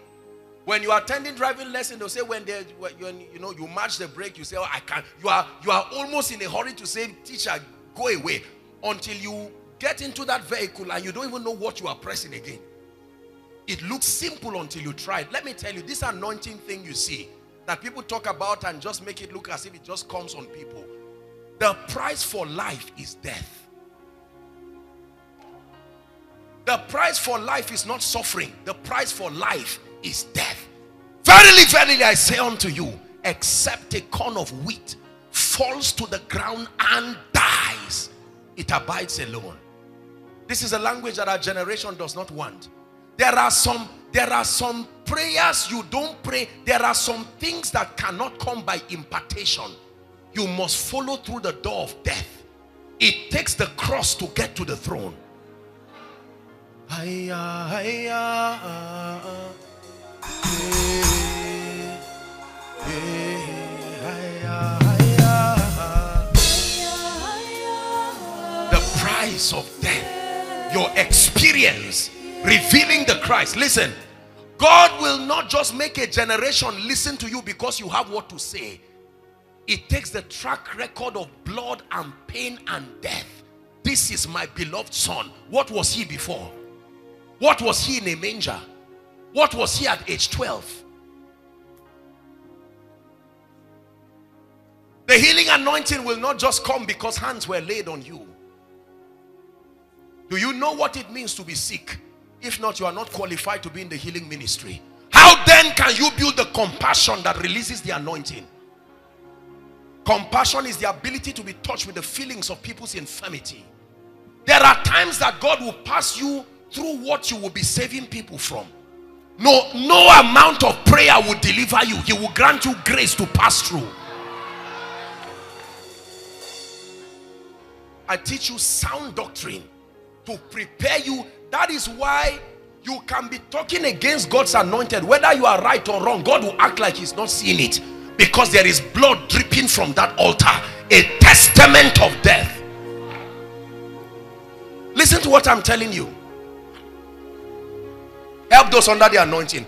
When you are attending driving lesson, they'll say when they when, you know you match the brake, you say, Oh, I can't. You are you are almost in a hurry to say, teacher, go away. Until you get into that vehicle and you don't even know what you are pressing again. It looks simple until you try it. Let me tell you, this anointing thing you see that people talk about and just make it look as if it just comes on people. The price for life is death. The price for life is not suffering. The price for life is death. Verily, verily, I say unto you, except a corn of wheat falls to the ground and dies, it abides alone. This is a language that our generation does not want. There are some there are some prayers you don't pray. There are some things that cannot come by impartation. You must follow through the door of death. It takes the cross to get to the throne. The price of your experience revealing the Christ. Listen, God will not just make a generation listen to you because you have what to say. It takes the track record of blood and pain and death. This is my beloved son. What was he before? What was he in a manger? What was he at age 12? The healing anointing will not just come because hands were laid on you. Do you know what it means to be sick? If not, you are not qualified to be in the healing ministry. How then can you build the compassion that releases the anointing? Compassion is the ability to be touched with the feelings of people's infirmity. There are times that God will pass you through what you will be saving people from. No, no amount of prayer will deliver you. He will grant you grace to pass through. I teach you sound doctrine to prepare you. That is why you can be talking against God's anointed. Whether you are right or wrong, God will act like he's not seeing it. Because there is blood dripping from that altar. A testament of death. Listen to what I'm telling you. Help those under the anointing.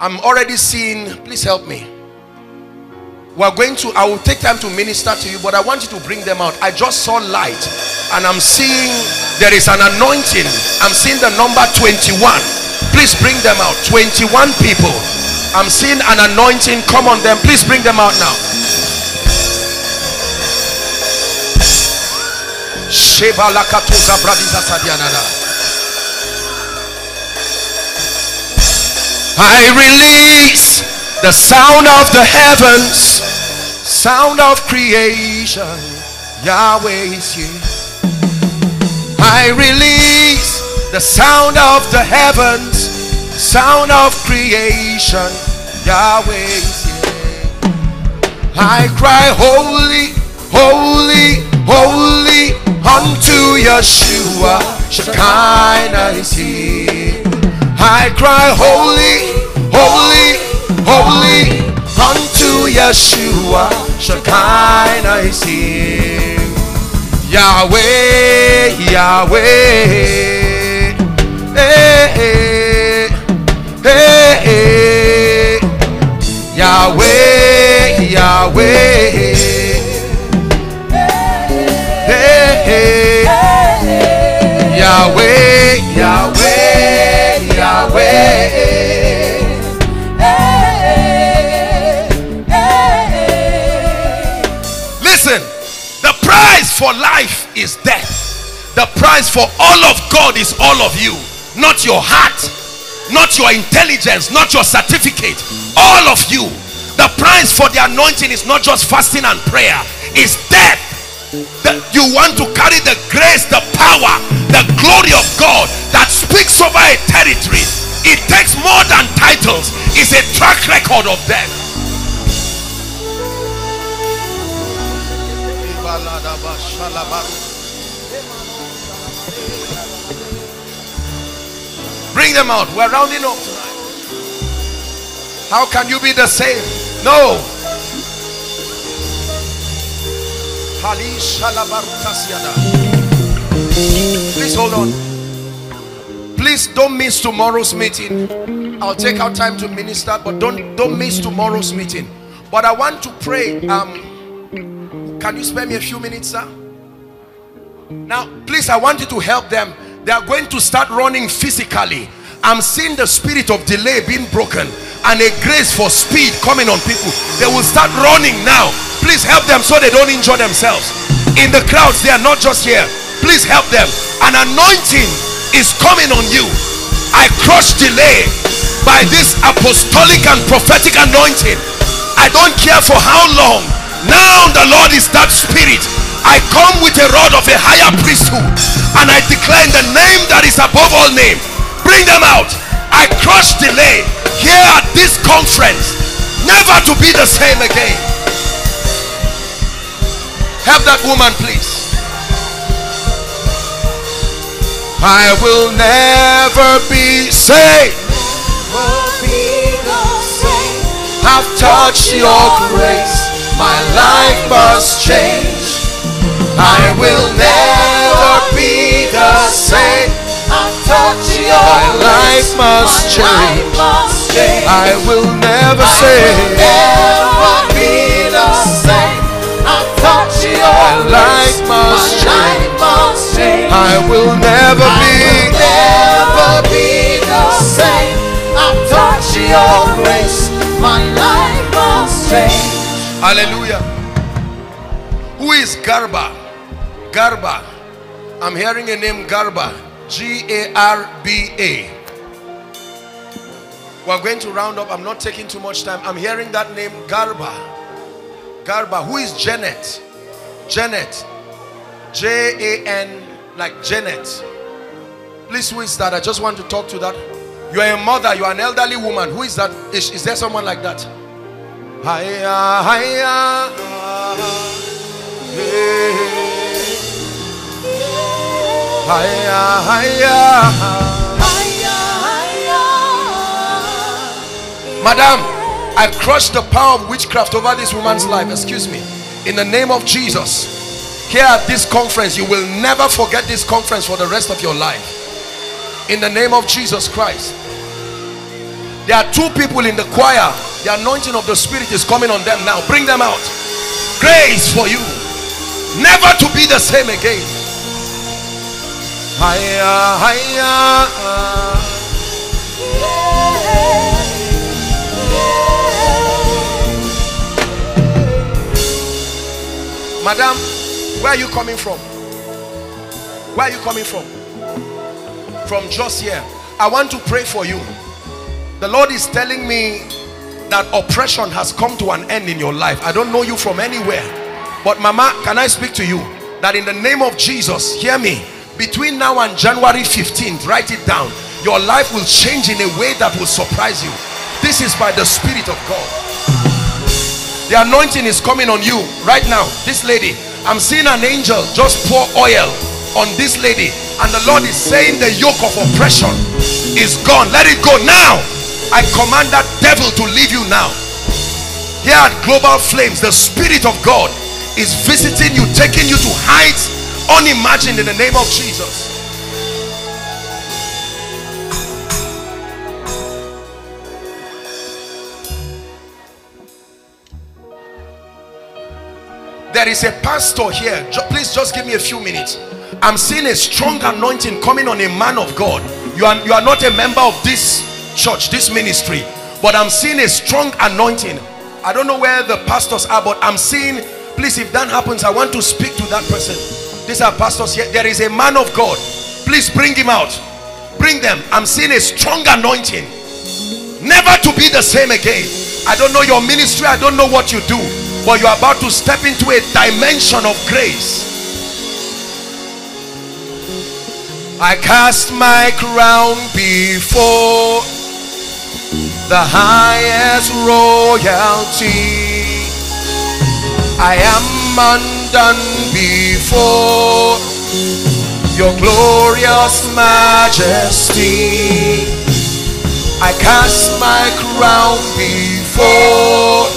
I'm already seeing, please help me we're going to i will take time to minister to you but i want you to bring them out. I just saw light and i'm seeing there is an anointing. I'm seeing the number 21 please bring them out. 21 people. I'm seeing an anointing. Come on them. Please bring them out now. I release the sound of the heavens sound of creation Yahweh is here. I release the sound of the heavens sound of creation Yahweh is here. I cry holy holy holy unto Yeshua. Shekinah is here. I cry holy holy holy unto Yeshua Shekinah is here Yahweh Yahweh hey, hey, hey, hey. Yahweh Yahweh hey, hey. Yahweh Yahweh Yahweh for life is death. The price for all of God is all of you, not your heart, not your intelligence, not your certificate. All of you. The price for the anointing is not just fasting and prayer, it's death. That you want to carry the grace, the power, the glory of God that speaks over a territory. It takes more than titles, it's a track record of death. Bring them out. We're rounding up tonight. How can you be the same? No. Please hold on. Please don't miss tomorrow's meeting. I'll take our time to minister, but don't don't miss tomorrow's meeting. But I want to pray. Um, can you spare me a few minutes, sir? Now, please, I want you to help them. They are going to start running physically. I'm seeing the spirit of delay being broken and a grace for speed coming on people. They will start running now. Please help them so they don't injure themselves. In the crowds, they are not just here. Please help them. An anointing is coming on you. I crush delay by this apostolic and prophetic anointing. I don't care for how long now the Lord is that spirit. I come with a rod of a higher priesthood and I declare in the name that is above all name. Bring them out. I crush delay here at this conference. Never to be the same again. Help that woman, please. I will never be saved. I've touched your grace my life must change. I will never be the same. I've touched your My life must change. I will never say. never be the same. I've touched your My life must change. I will never be. never be the same. I've touched your grace. My life must change. Hallelujah. Who is Garba? Garba. I'm hearing a name Garba. G-A-R-B-A. We're going to round up. I'm not taking too much time. I'm hearing that name Garba. Garba. Who is Janet? Janet. J-A-N like Janet. Please, who is that? I just want to talk to that. You are a mother. You are an elderly woman. Who is that? Is, is there someone like that? Hiya, hiya, hiya, hiya. Madam, I crushed the power of witchcraft over this woman's life. Excuse me. In the name of Jesus. Here at this conference, you will never forget this conference for the rest of your life. In the name of Jesus Christ. There are two people in the choir. The anointing of the Spirit is coming on them now. Bring them out. Grace for you. Never to be the same again. Hiya, hiya. Madam, where are you coming from? Where are you coming from? From just here. I want to pray for you. The Lord is telling me that oppression has come to an end in your life. I don't know you from anywhere. But mama, can I speak to you? That in the name of Jesus, hear me. Between now and January 15th, write it down. Your life will change in a way that will surprise you. This is by the Spirit of God. The anointing is coming on you right now. This lady, I'm seeing an angel just pour oil on this lady. And the Lord is saying the yoke of oppression is gone. Let it go now. I command that devil to leave you now. Here at Global Flames, the Spirit of God is visiting you, taking you to heights unimagined in the name of Jesus. There is a pastor here. Please just give me a few minutes. I'm seeing a strong anointing coming on a man of God. You are, you are not a member of this church, this ministry, but I'm seeing a strong anointing. I don't know where the pastors are, but I'm seeing, please, if that happens, I want to speak to that person. These are pastors here. There is a man of God. Please bring him out. Bring them. I'm seeing a strong anointing. Never to be the same again. I don't know your ministry. I don't know what you do. But you're about to step into a dimension of grace. I cast my crown before the highest royalty. I am undone before your glorious majesty. I cast my crown before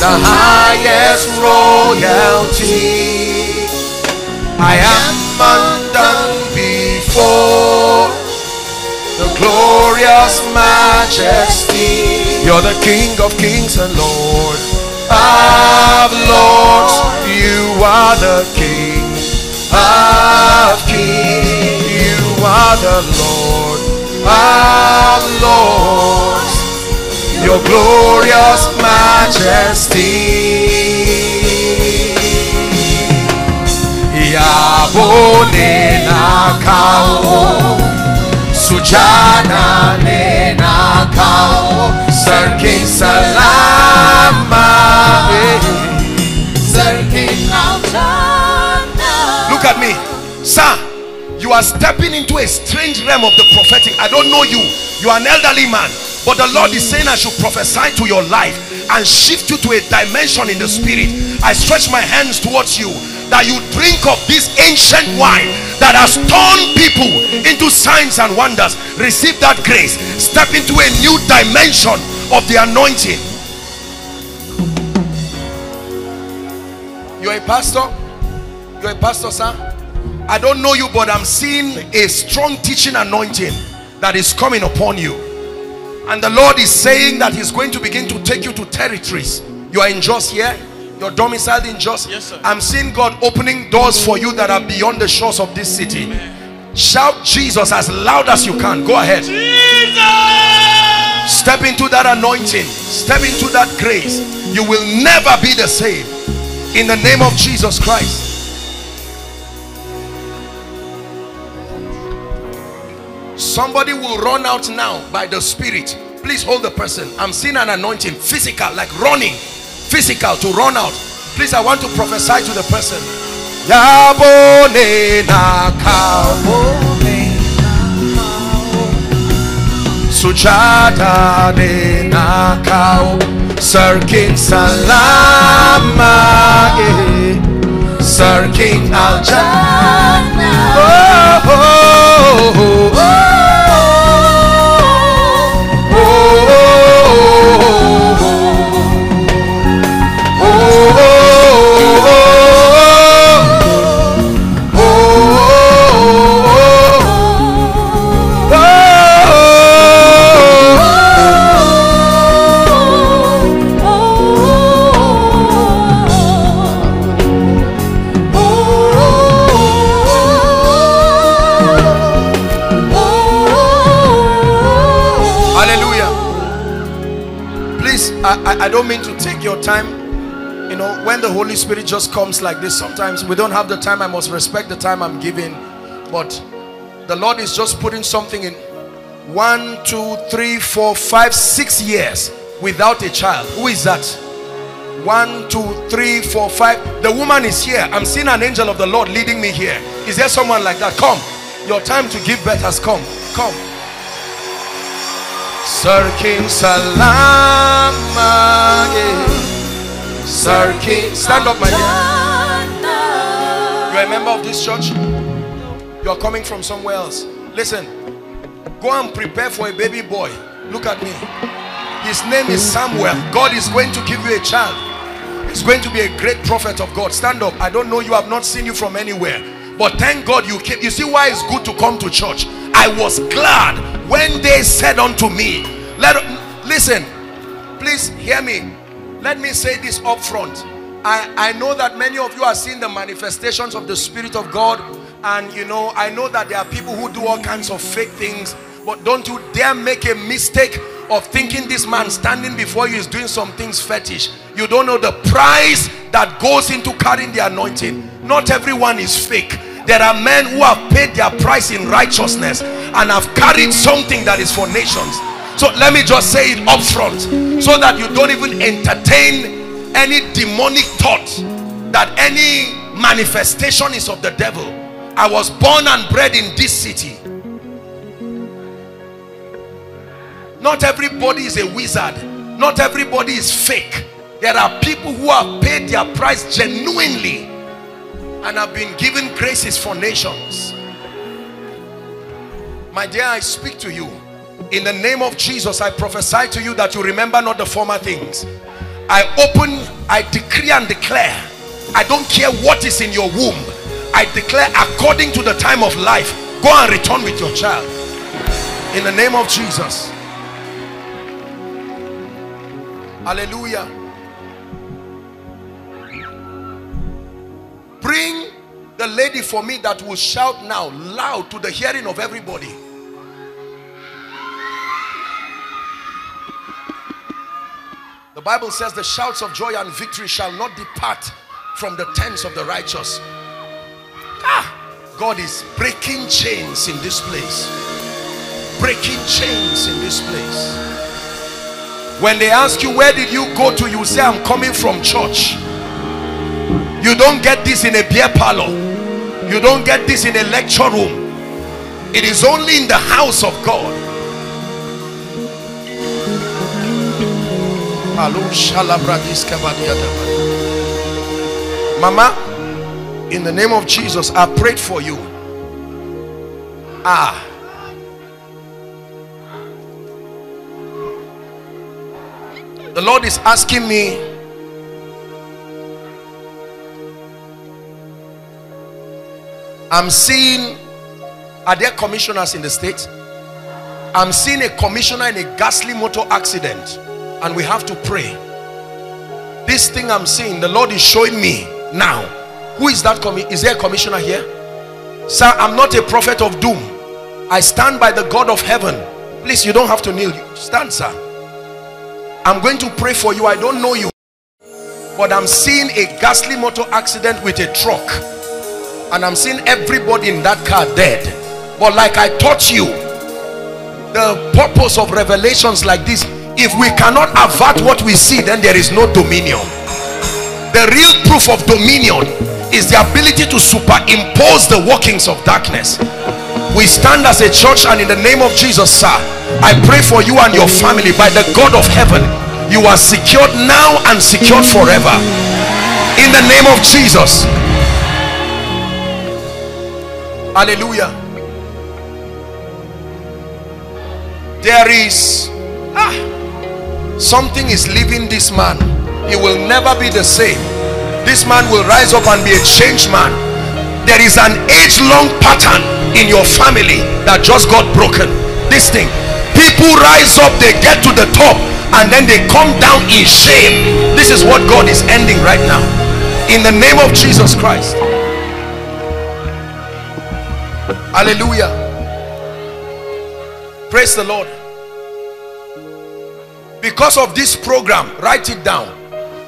the highest royalty. I am undone before the glorious majesty. You're the King of kings and Lord of lords. You are the King of kings. You are the Lord of lords. Your glorious majesty. Yabone nakao Sarking salama Look at me. Sir You are stepping into a strange realm of the prophetic. I don't know you. You are an elderly man. But the Lord is saying I should prophesy to your life And shift you to a dimension in the spirit. I stretch my hands towards you that you drink of this ancient wine that has turned people into signs and wonders. Receive that grace. Step into a new dimension of the anointing. You're a pastor? You're a pastor sir? I don't know you but I'm seeing a strong teaching anointing that is coming upon you. And the Lord is saying that he's going to begin to take you to territories. You are in Jos here you're domiciled in Jos. Yes, sir. I'm seeing God opening doors for you that are beyond the shores of this city. Shout Jesus as loud as you can. Go ahead. Jesus! Step into that anointing. Step into that grace. You will never be the same. In the name of Jesus Christ. Somebody will run out now by the Spirit. Please hold the person. I'm seeing an anointing, physical, like running, physical to run out. Please, I want to prophesy to the person. Sujata de nakao Sirking salama Sirking al oh, oh, oh, oh. Time you know when the Holy Spirit just comes like this sometimes we don't have the time I must respect the time I'm giving but the Lord is just putting something in one two three four five six years without a child. Who is that? One two three four five. The woman is here. I'm seeing an angel of the Lord leading me here. Is there someone like that? Come. Your time to give birth has come. Come. Sir King Sir King Stand up my dear. You are a member of this church. You are coming from somewhere else. Listen Go and prepare for a baby boy. Look at me. His name is Samuel. God is going to give you a child. He's going to be a great prophet of God. Stand up. I don't know you have not seen you from anywhere. But thank God you came. You see why it's good to come to church? I was glad when they said unto me let listen please hear me let me say this up front. I, I know that many of you are seeing the manifestations of the Spirit of God and you know I know that there are people who do all kinds of fake things but don't you dare make a mistake of thinking this man standing before you is doing some things fetish. You don't know the price that goes into carrying the anointing. Not everyone is fake. There are men who have paid their price in righteousness and have carried something that is for nations so let me just say it up front so that you don't even entertain any demonic thought that any manifestation is of the devil. I was born and bred in this city. Not everybody is a wizard. Not everybody is fake. There are people who have paid their price genuinely and have been given graces for nations. My dear i speak to you in the name of jesus i prophesy to you that you remember not the former things. I open i decree and declare i don't care what is in your womb i declare according to the time of life go and return with your child. In the name of jesus. Hallelujah. Bring the lady for me that will shout now loud to the hearing of everybody the bible says the shouts of joy and victory shall not depart from the tents of the righteous ah god is breaking chains in this place breaking chains in this place when they ask you where did you go to you say i'm coming from church you don't get this in a beer parlor. You don't get this in a lecture room. It is only in the house of God. Mama, in the name of Jesus, I prayed for you. Ah. The Lord is asking me I'm seeing, are there commissioners in the state? I'm seeing a commissioner in a ghastly motor accident and we have to pray. This thing I'm seeing, the Lord is showing me now. Who is that? Is there a commissioner here? Sir, I'm not a prophet of doom. I stand by the God of heaven. Please, you don't have to kneel. Stand, sir. I'm going to pray for you. I don't know you. but I'm seeing a ghastly motor accident with a truck and I'm seeing everybody in that car dead but like I taught you the purpose of revelations like this if we cannot avert what we see then there is no dominion. The real proof of dominion is the ability to superimpose the workings of darkness. We stand as a church and in the name of Jesus sir I pray for you and your family. By the God of heaven you are secured now and secured forever. In the name of Jesus. Hallelujah. There is ah, something is leaving this man. He will never be the same. This man will rise up and be a changed man. There is an age-long pattern in your family that just got broken. This thing. People rise up they get to the top and then they come down in shame. This is what God is ending right now. In the name of Jesus Christ. Hallelujah. Praise the Lord because of this program write it down.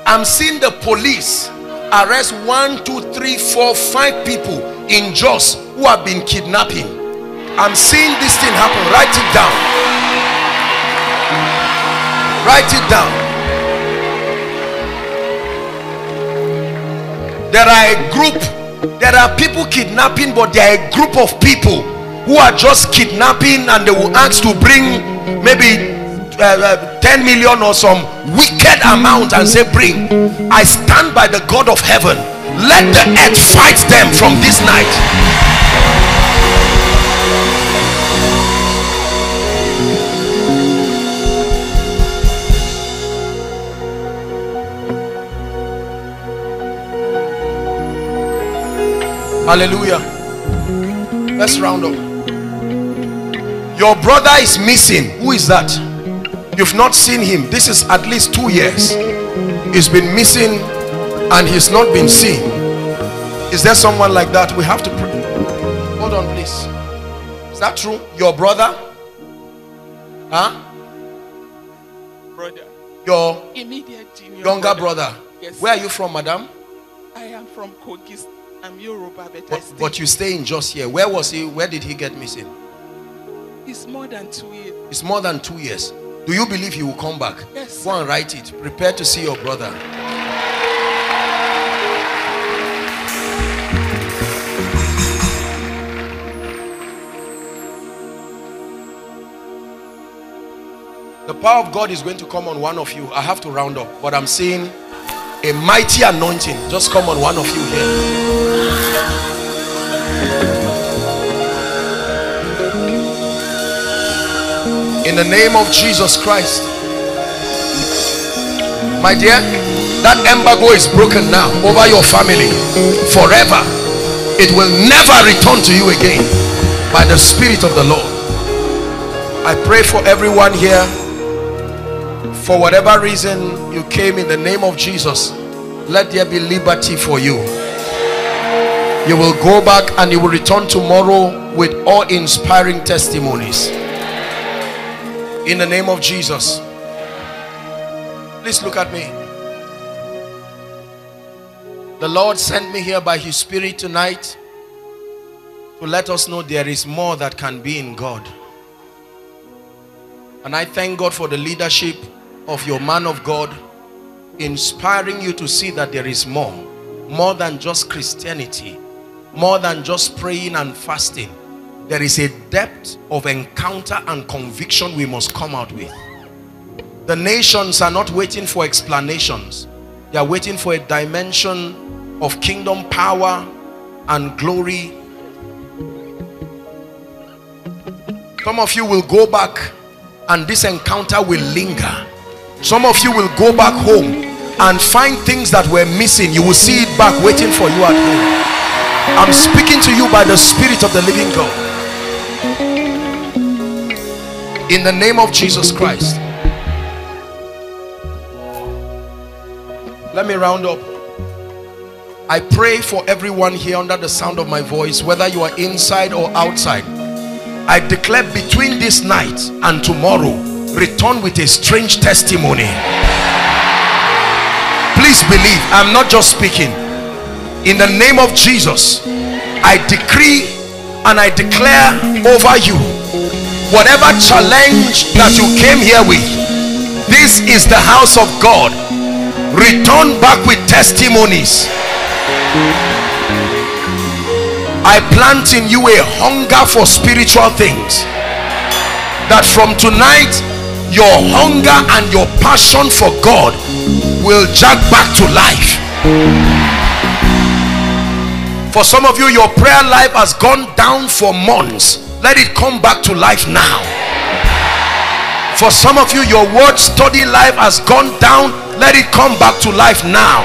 I'm seeing the police arrest one two three four five people in Jos who have been kidnapping. I'm seeing this thing happen. Write it down. Write it down. There are a group there are people kidnapping but there are a group of people who are just kidnapping and they will ask to bring maybe uh, uh, 10 million or some wicked amount and say bring I stand by the God of heaven. Let the earth fight them from this night. Hallelujah. Let's round up. Your brother is missing. Who is that you've not seen him. This is at least two years. He's been missing and he's not been seen. Is there someone like that? We have to pray. Hold on please. Is that true? Your brother? Huh? Brother. Your immediate junior younger brother. Yes, where are you from madam? I am from Kogi. I'm Yoruba, but, but, but you stay in Jos here. Where was he? Where did he get missing? It's more than two years. it's more than two years do you believe he will come back? Yes, go and write it. Prepare to see your brother. The power of God is going to come on one of you. I have to round up but I'm seeing a mighty anointing. Just come on one of you here in the name of Jesus Christ. My dear that embargo is broken now over your family forever. It will never return to you again by the spirit of the Lord. I pray for everyone here. For whatever reason you came in the name of Jesus let there be liberty for you. You will go back and you will return tomorrow with awe-inspiring testimonies in the name of Jesus. Please look at me. The Lord sent me here by his spirit tonight to let us know there is more that can be in God. And I thank God for the leadership of your man of God inspiring you to see that there is more more than just Christianity more than just praying and fasting there is a depth of encounter and conviction we must come out with. The nations are not waiting for explanations. They are waiting for a dimension of kingdom power and glory. Some of you will go back and this encounter will linger. Some of you will go back home and find things that were missing. You will see it back waiting for you at home. I'm speaking to you by the spirit of the living God in the name of Jesus Christ. Let me round up. I pray for everyone here under the sound of my voice whether you are inside or outside. I declare between this night and tomorrow return with a strange testimony. Please believe i'm not just speaking. In the name of jesus i decree and i declare over you whatever challenge that you came here with this is the house of god. Return back with testimonies. I plant in you a hunger for spiritual things. That from tonight your hunger and your passion for God will jack back to life. For some of you your prayer life has gone down for months let it come back to life now. For some of you your word study life has gone down. Let it come back to life now.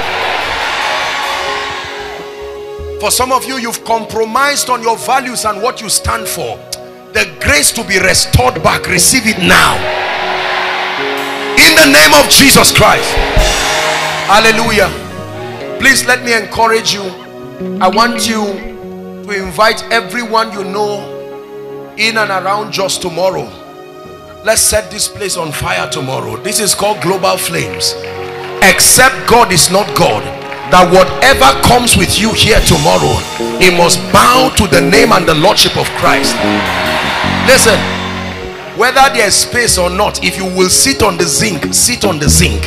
For some of you you've compromised on your values and what you stand for. The grace to be restored back. Receive it now. In the name of Jesus Christ. Hallelujah. Please let me encourage you. I want you to invite everyone you know in and around Jos tomorrow. Let's set this place on fire tomorrow. This is called global flames. Except God is not God that whatever comes with you here tomorrow it must bow to the name and the lordship of Christ. Listen whether there's space or not if you will sit on the zinc sit on the zinc.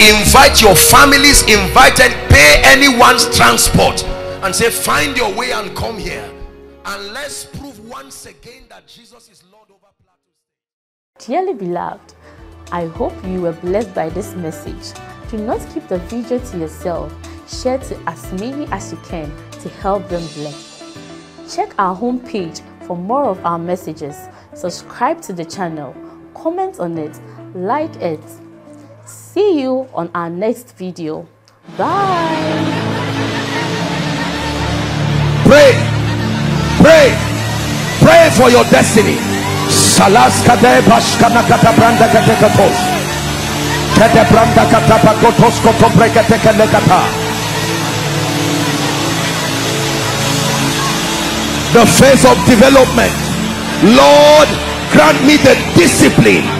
Invite your families invited. Pay anyone's transport and say find your way and come here and let's prove once again that jesus is lord over plateau dearly beloved i hope you were blessed by this message do not keep the video to yourself share to as many as you can to help them bless check our homepage for more of our messages, subscribe to the channel, comment on it, like it. See you on our next video. Bye. Pray. Pray. Pray for your destiny. Bashkana the phase of development. Lord grant me the discipline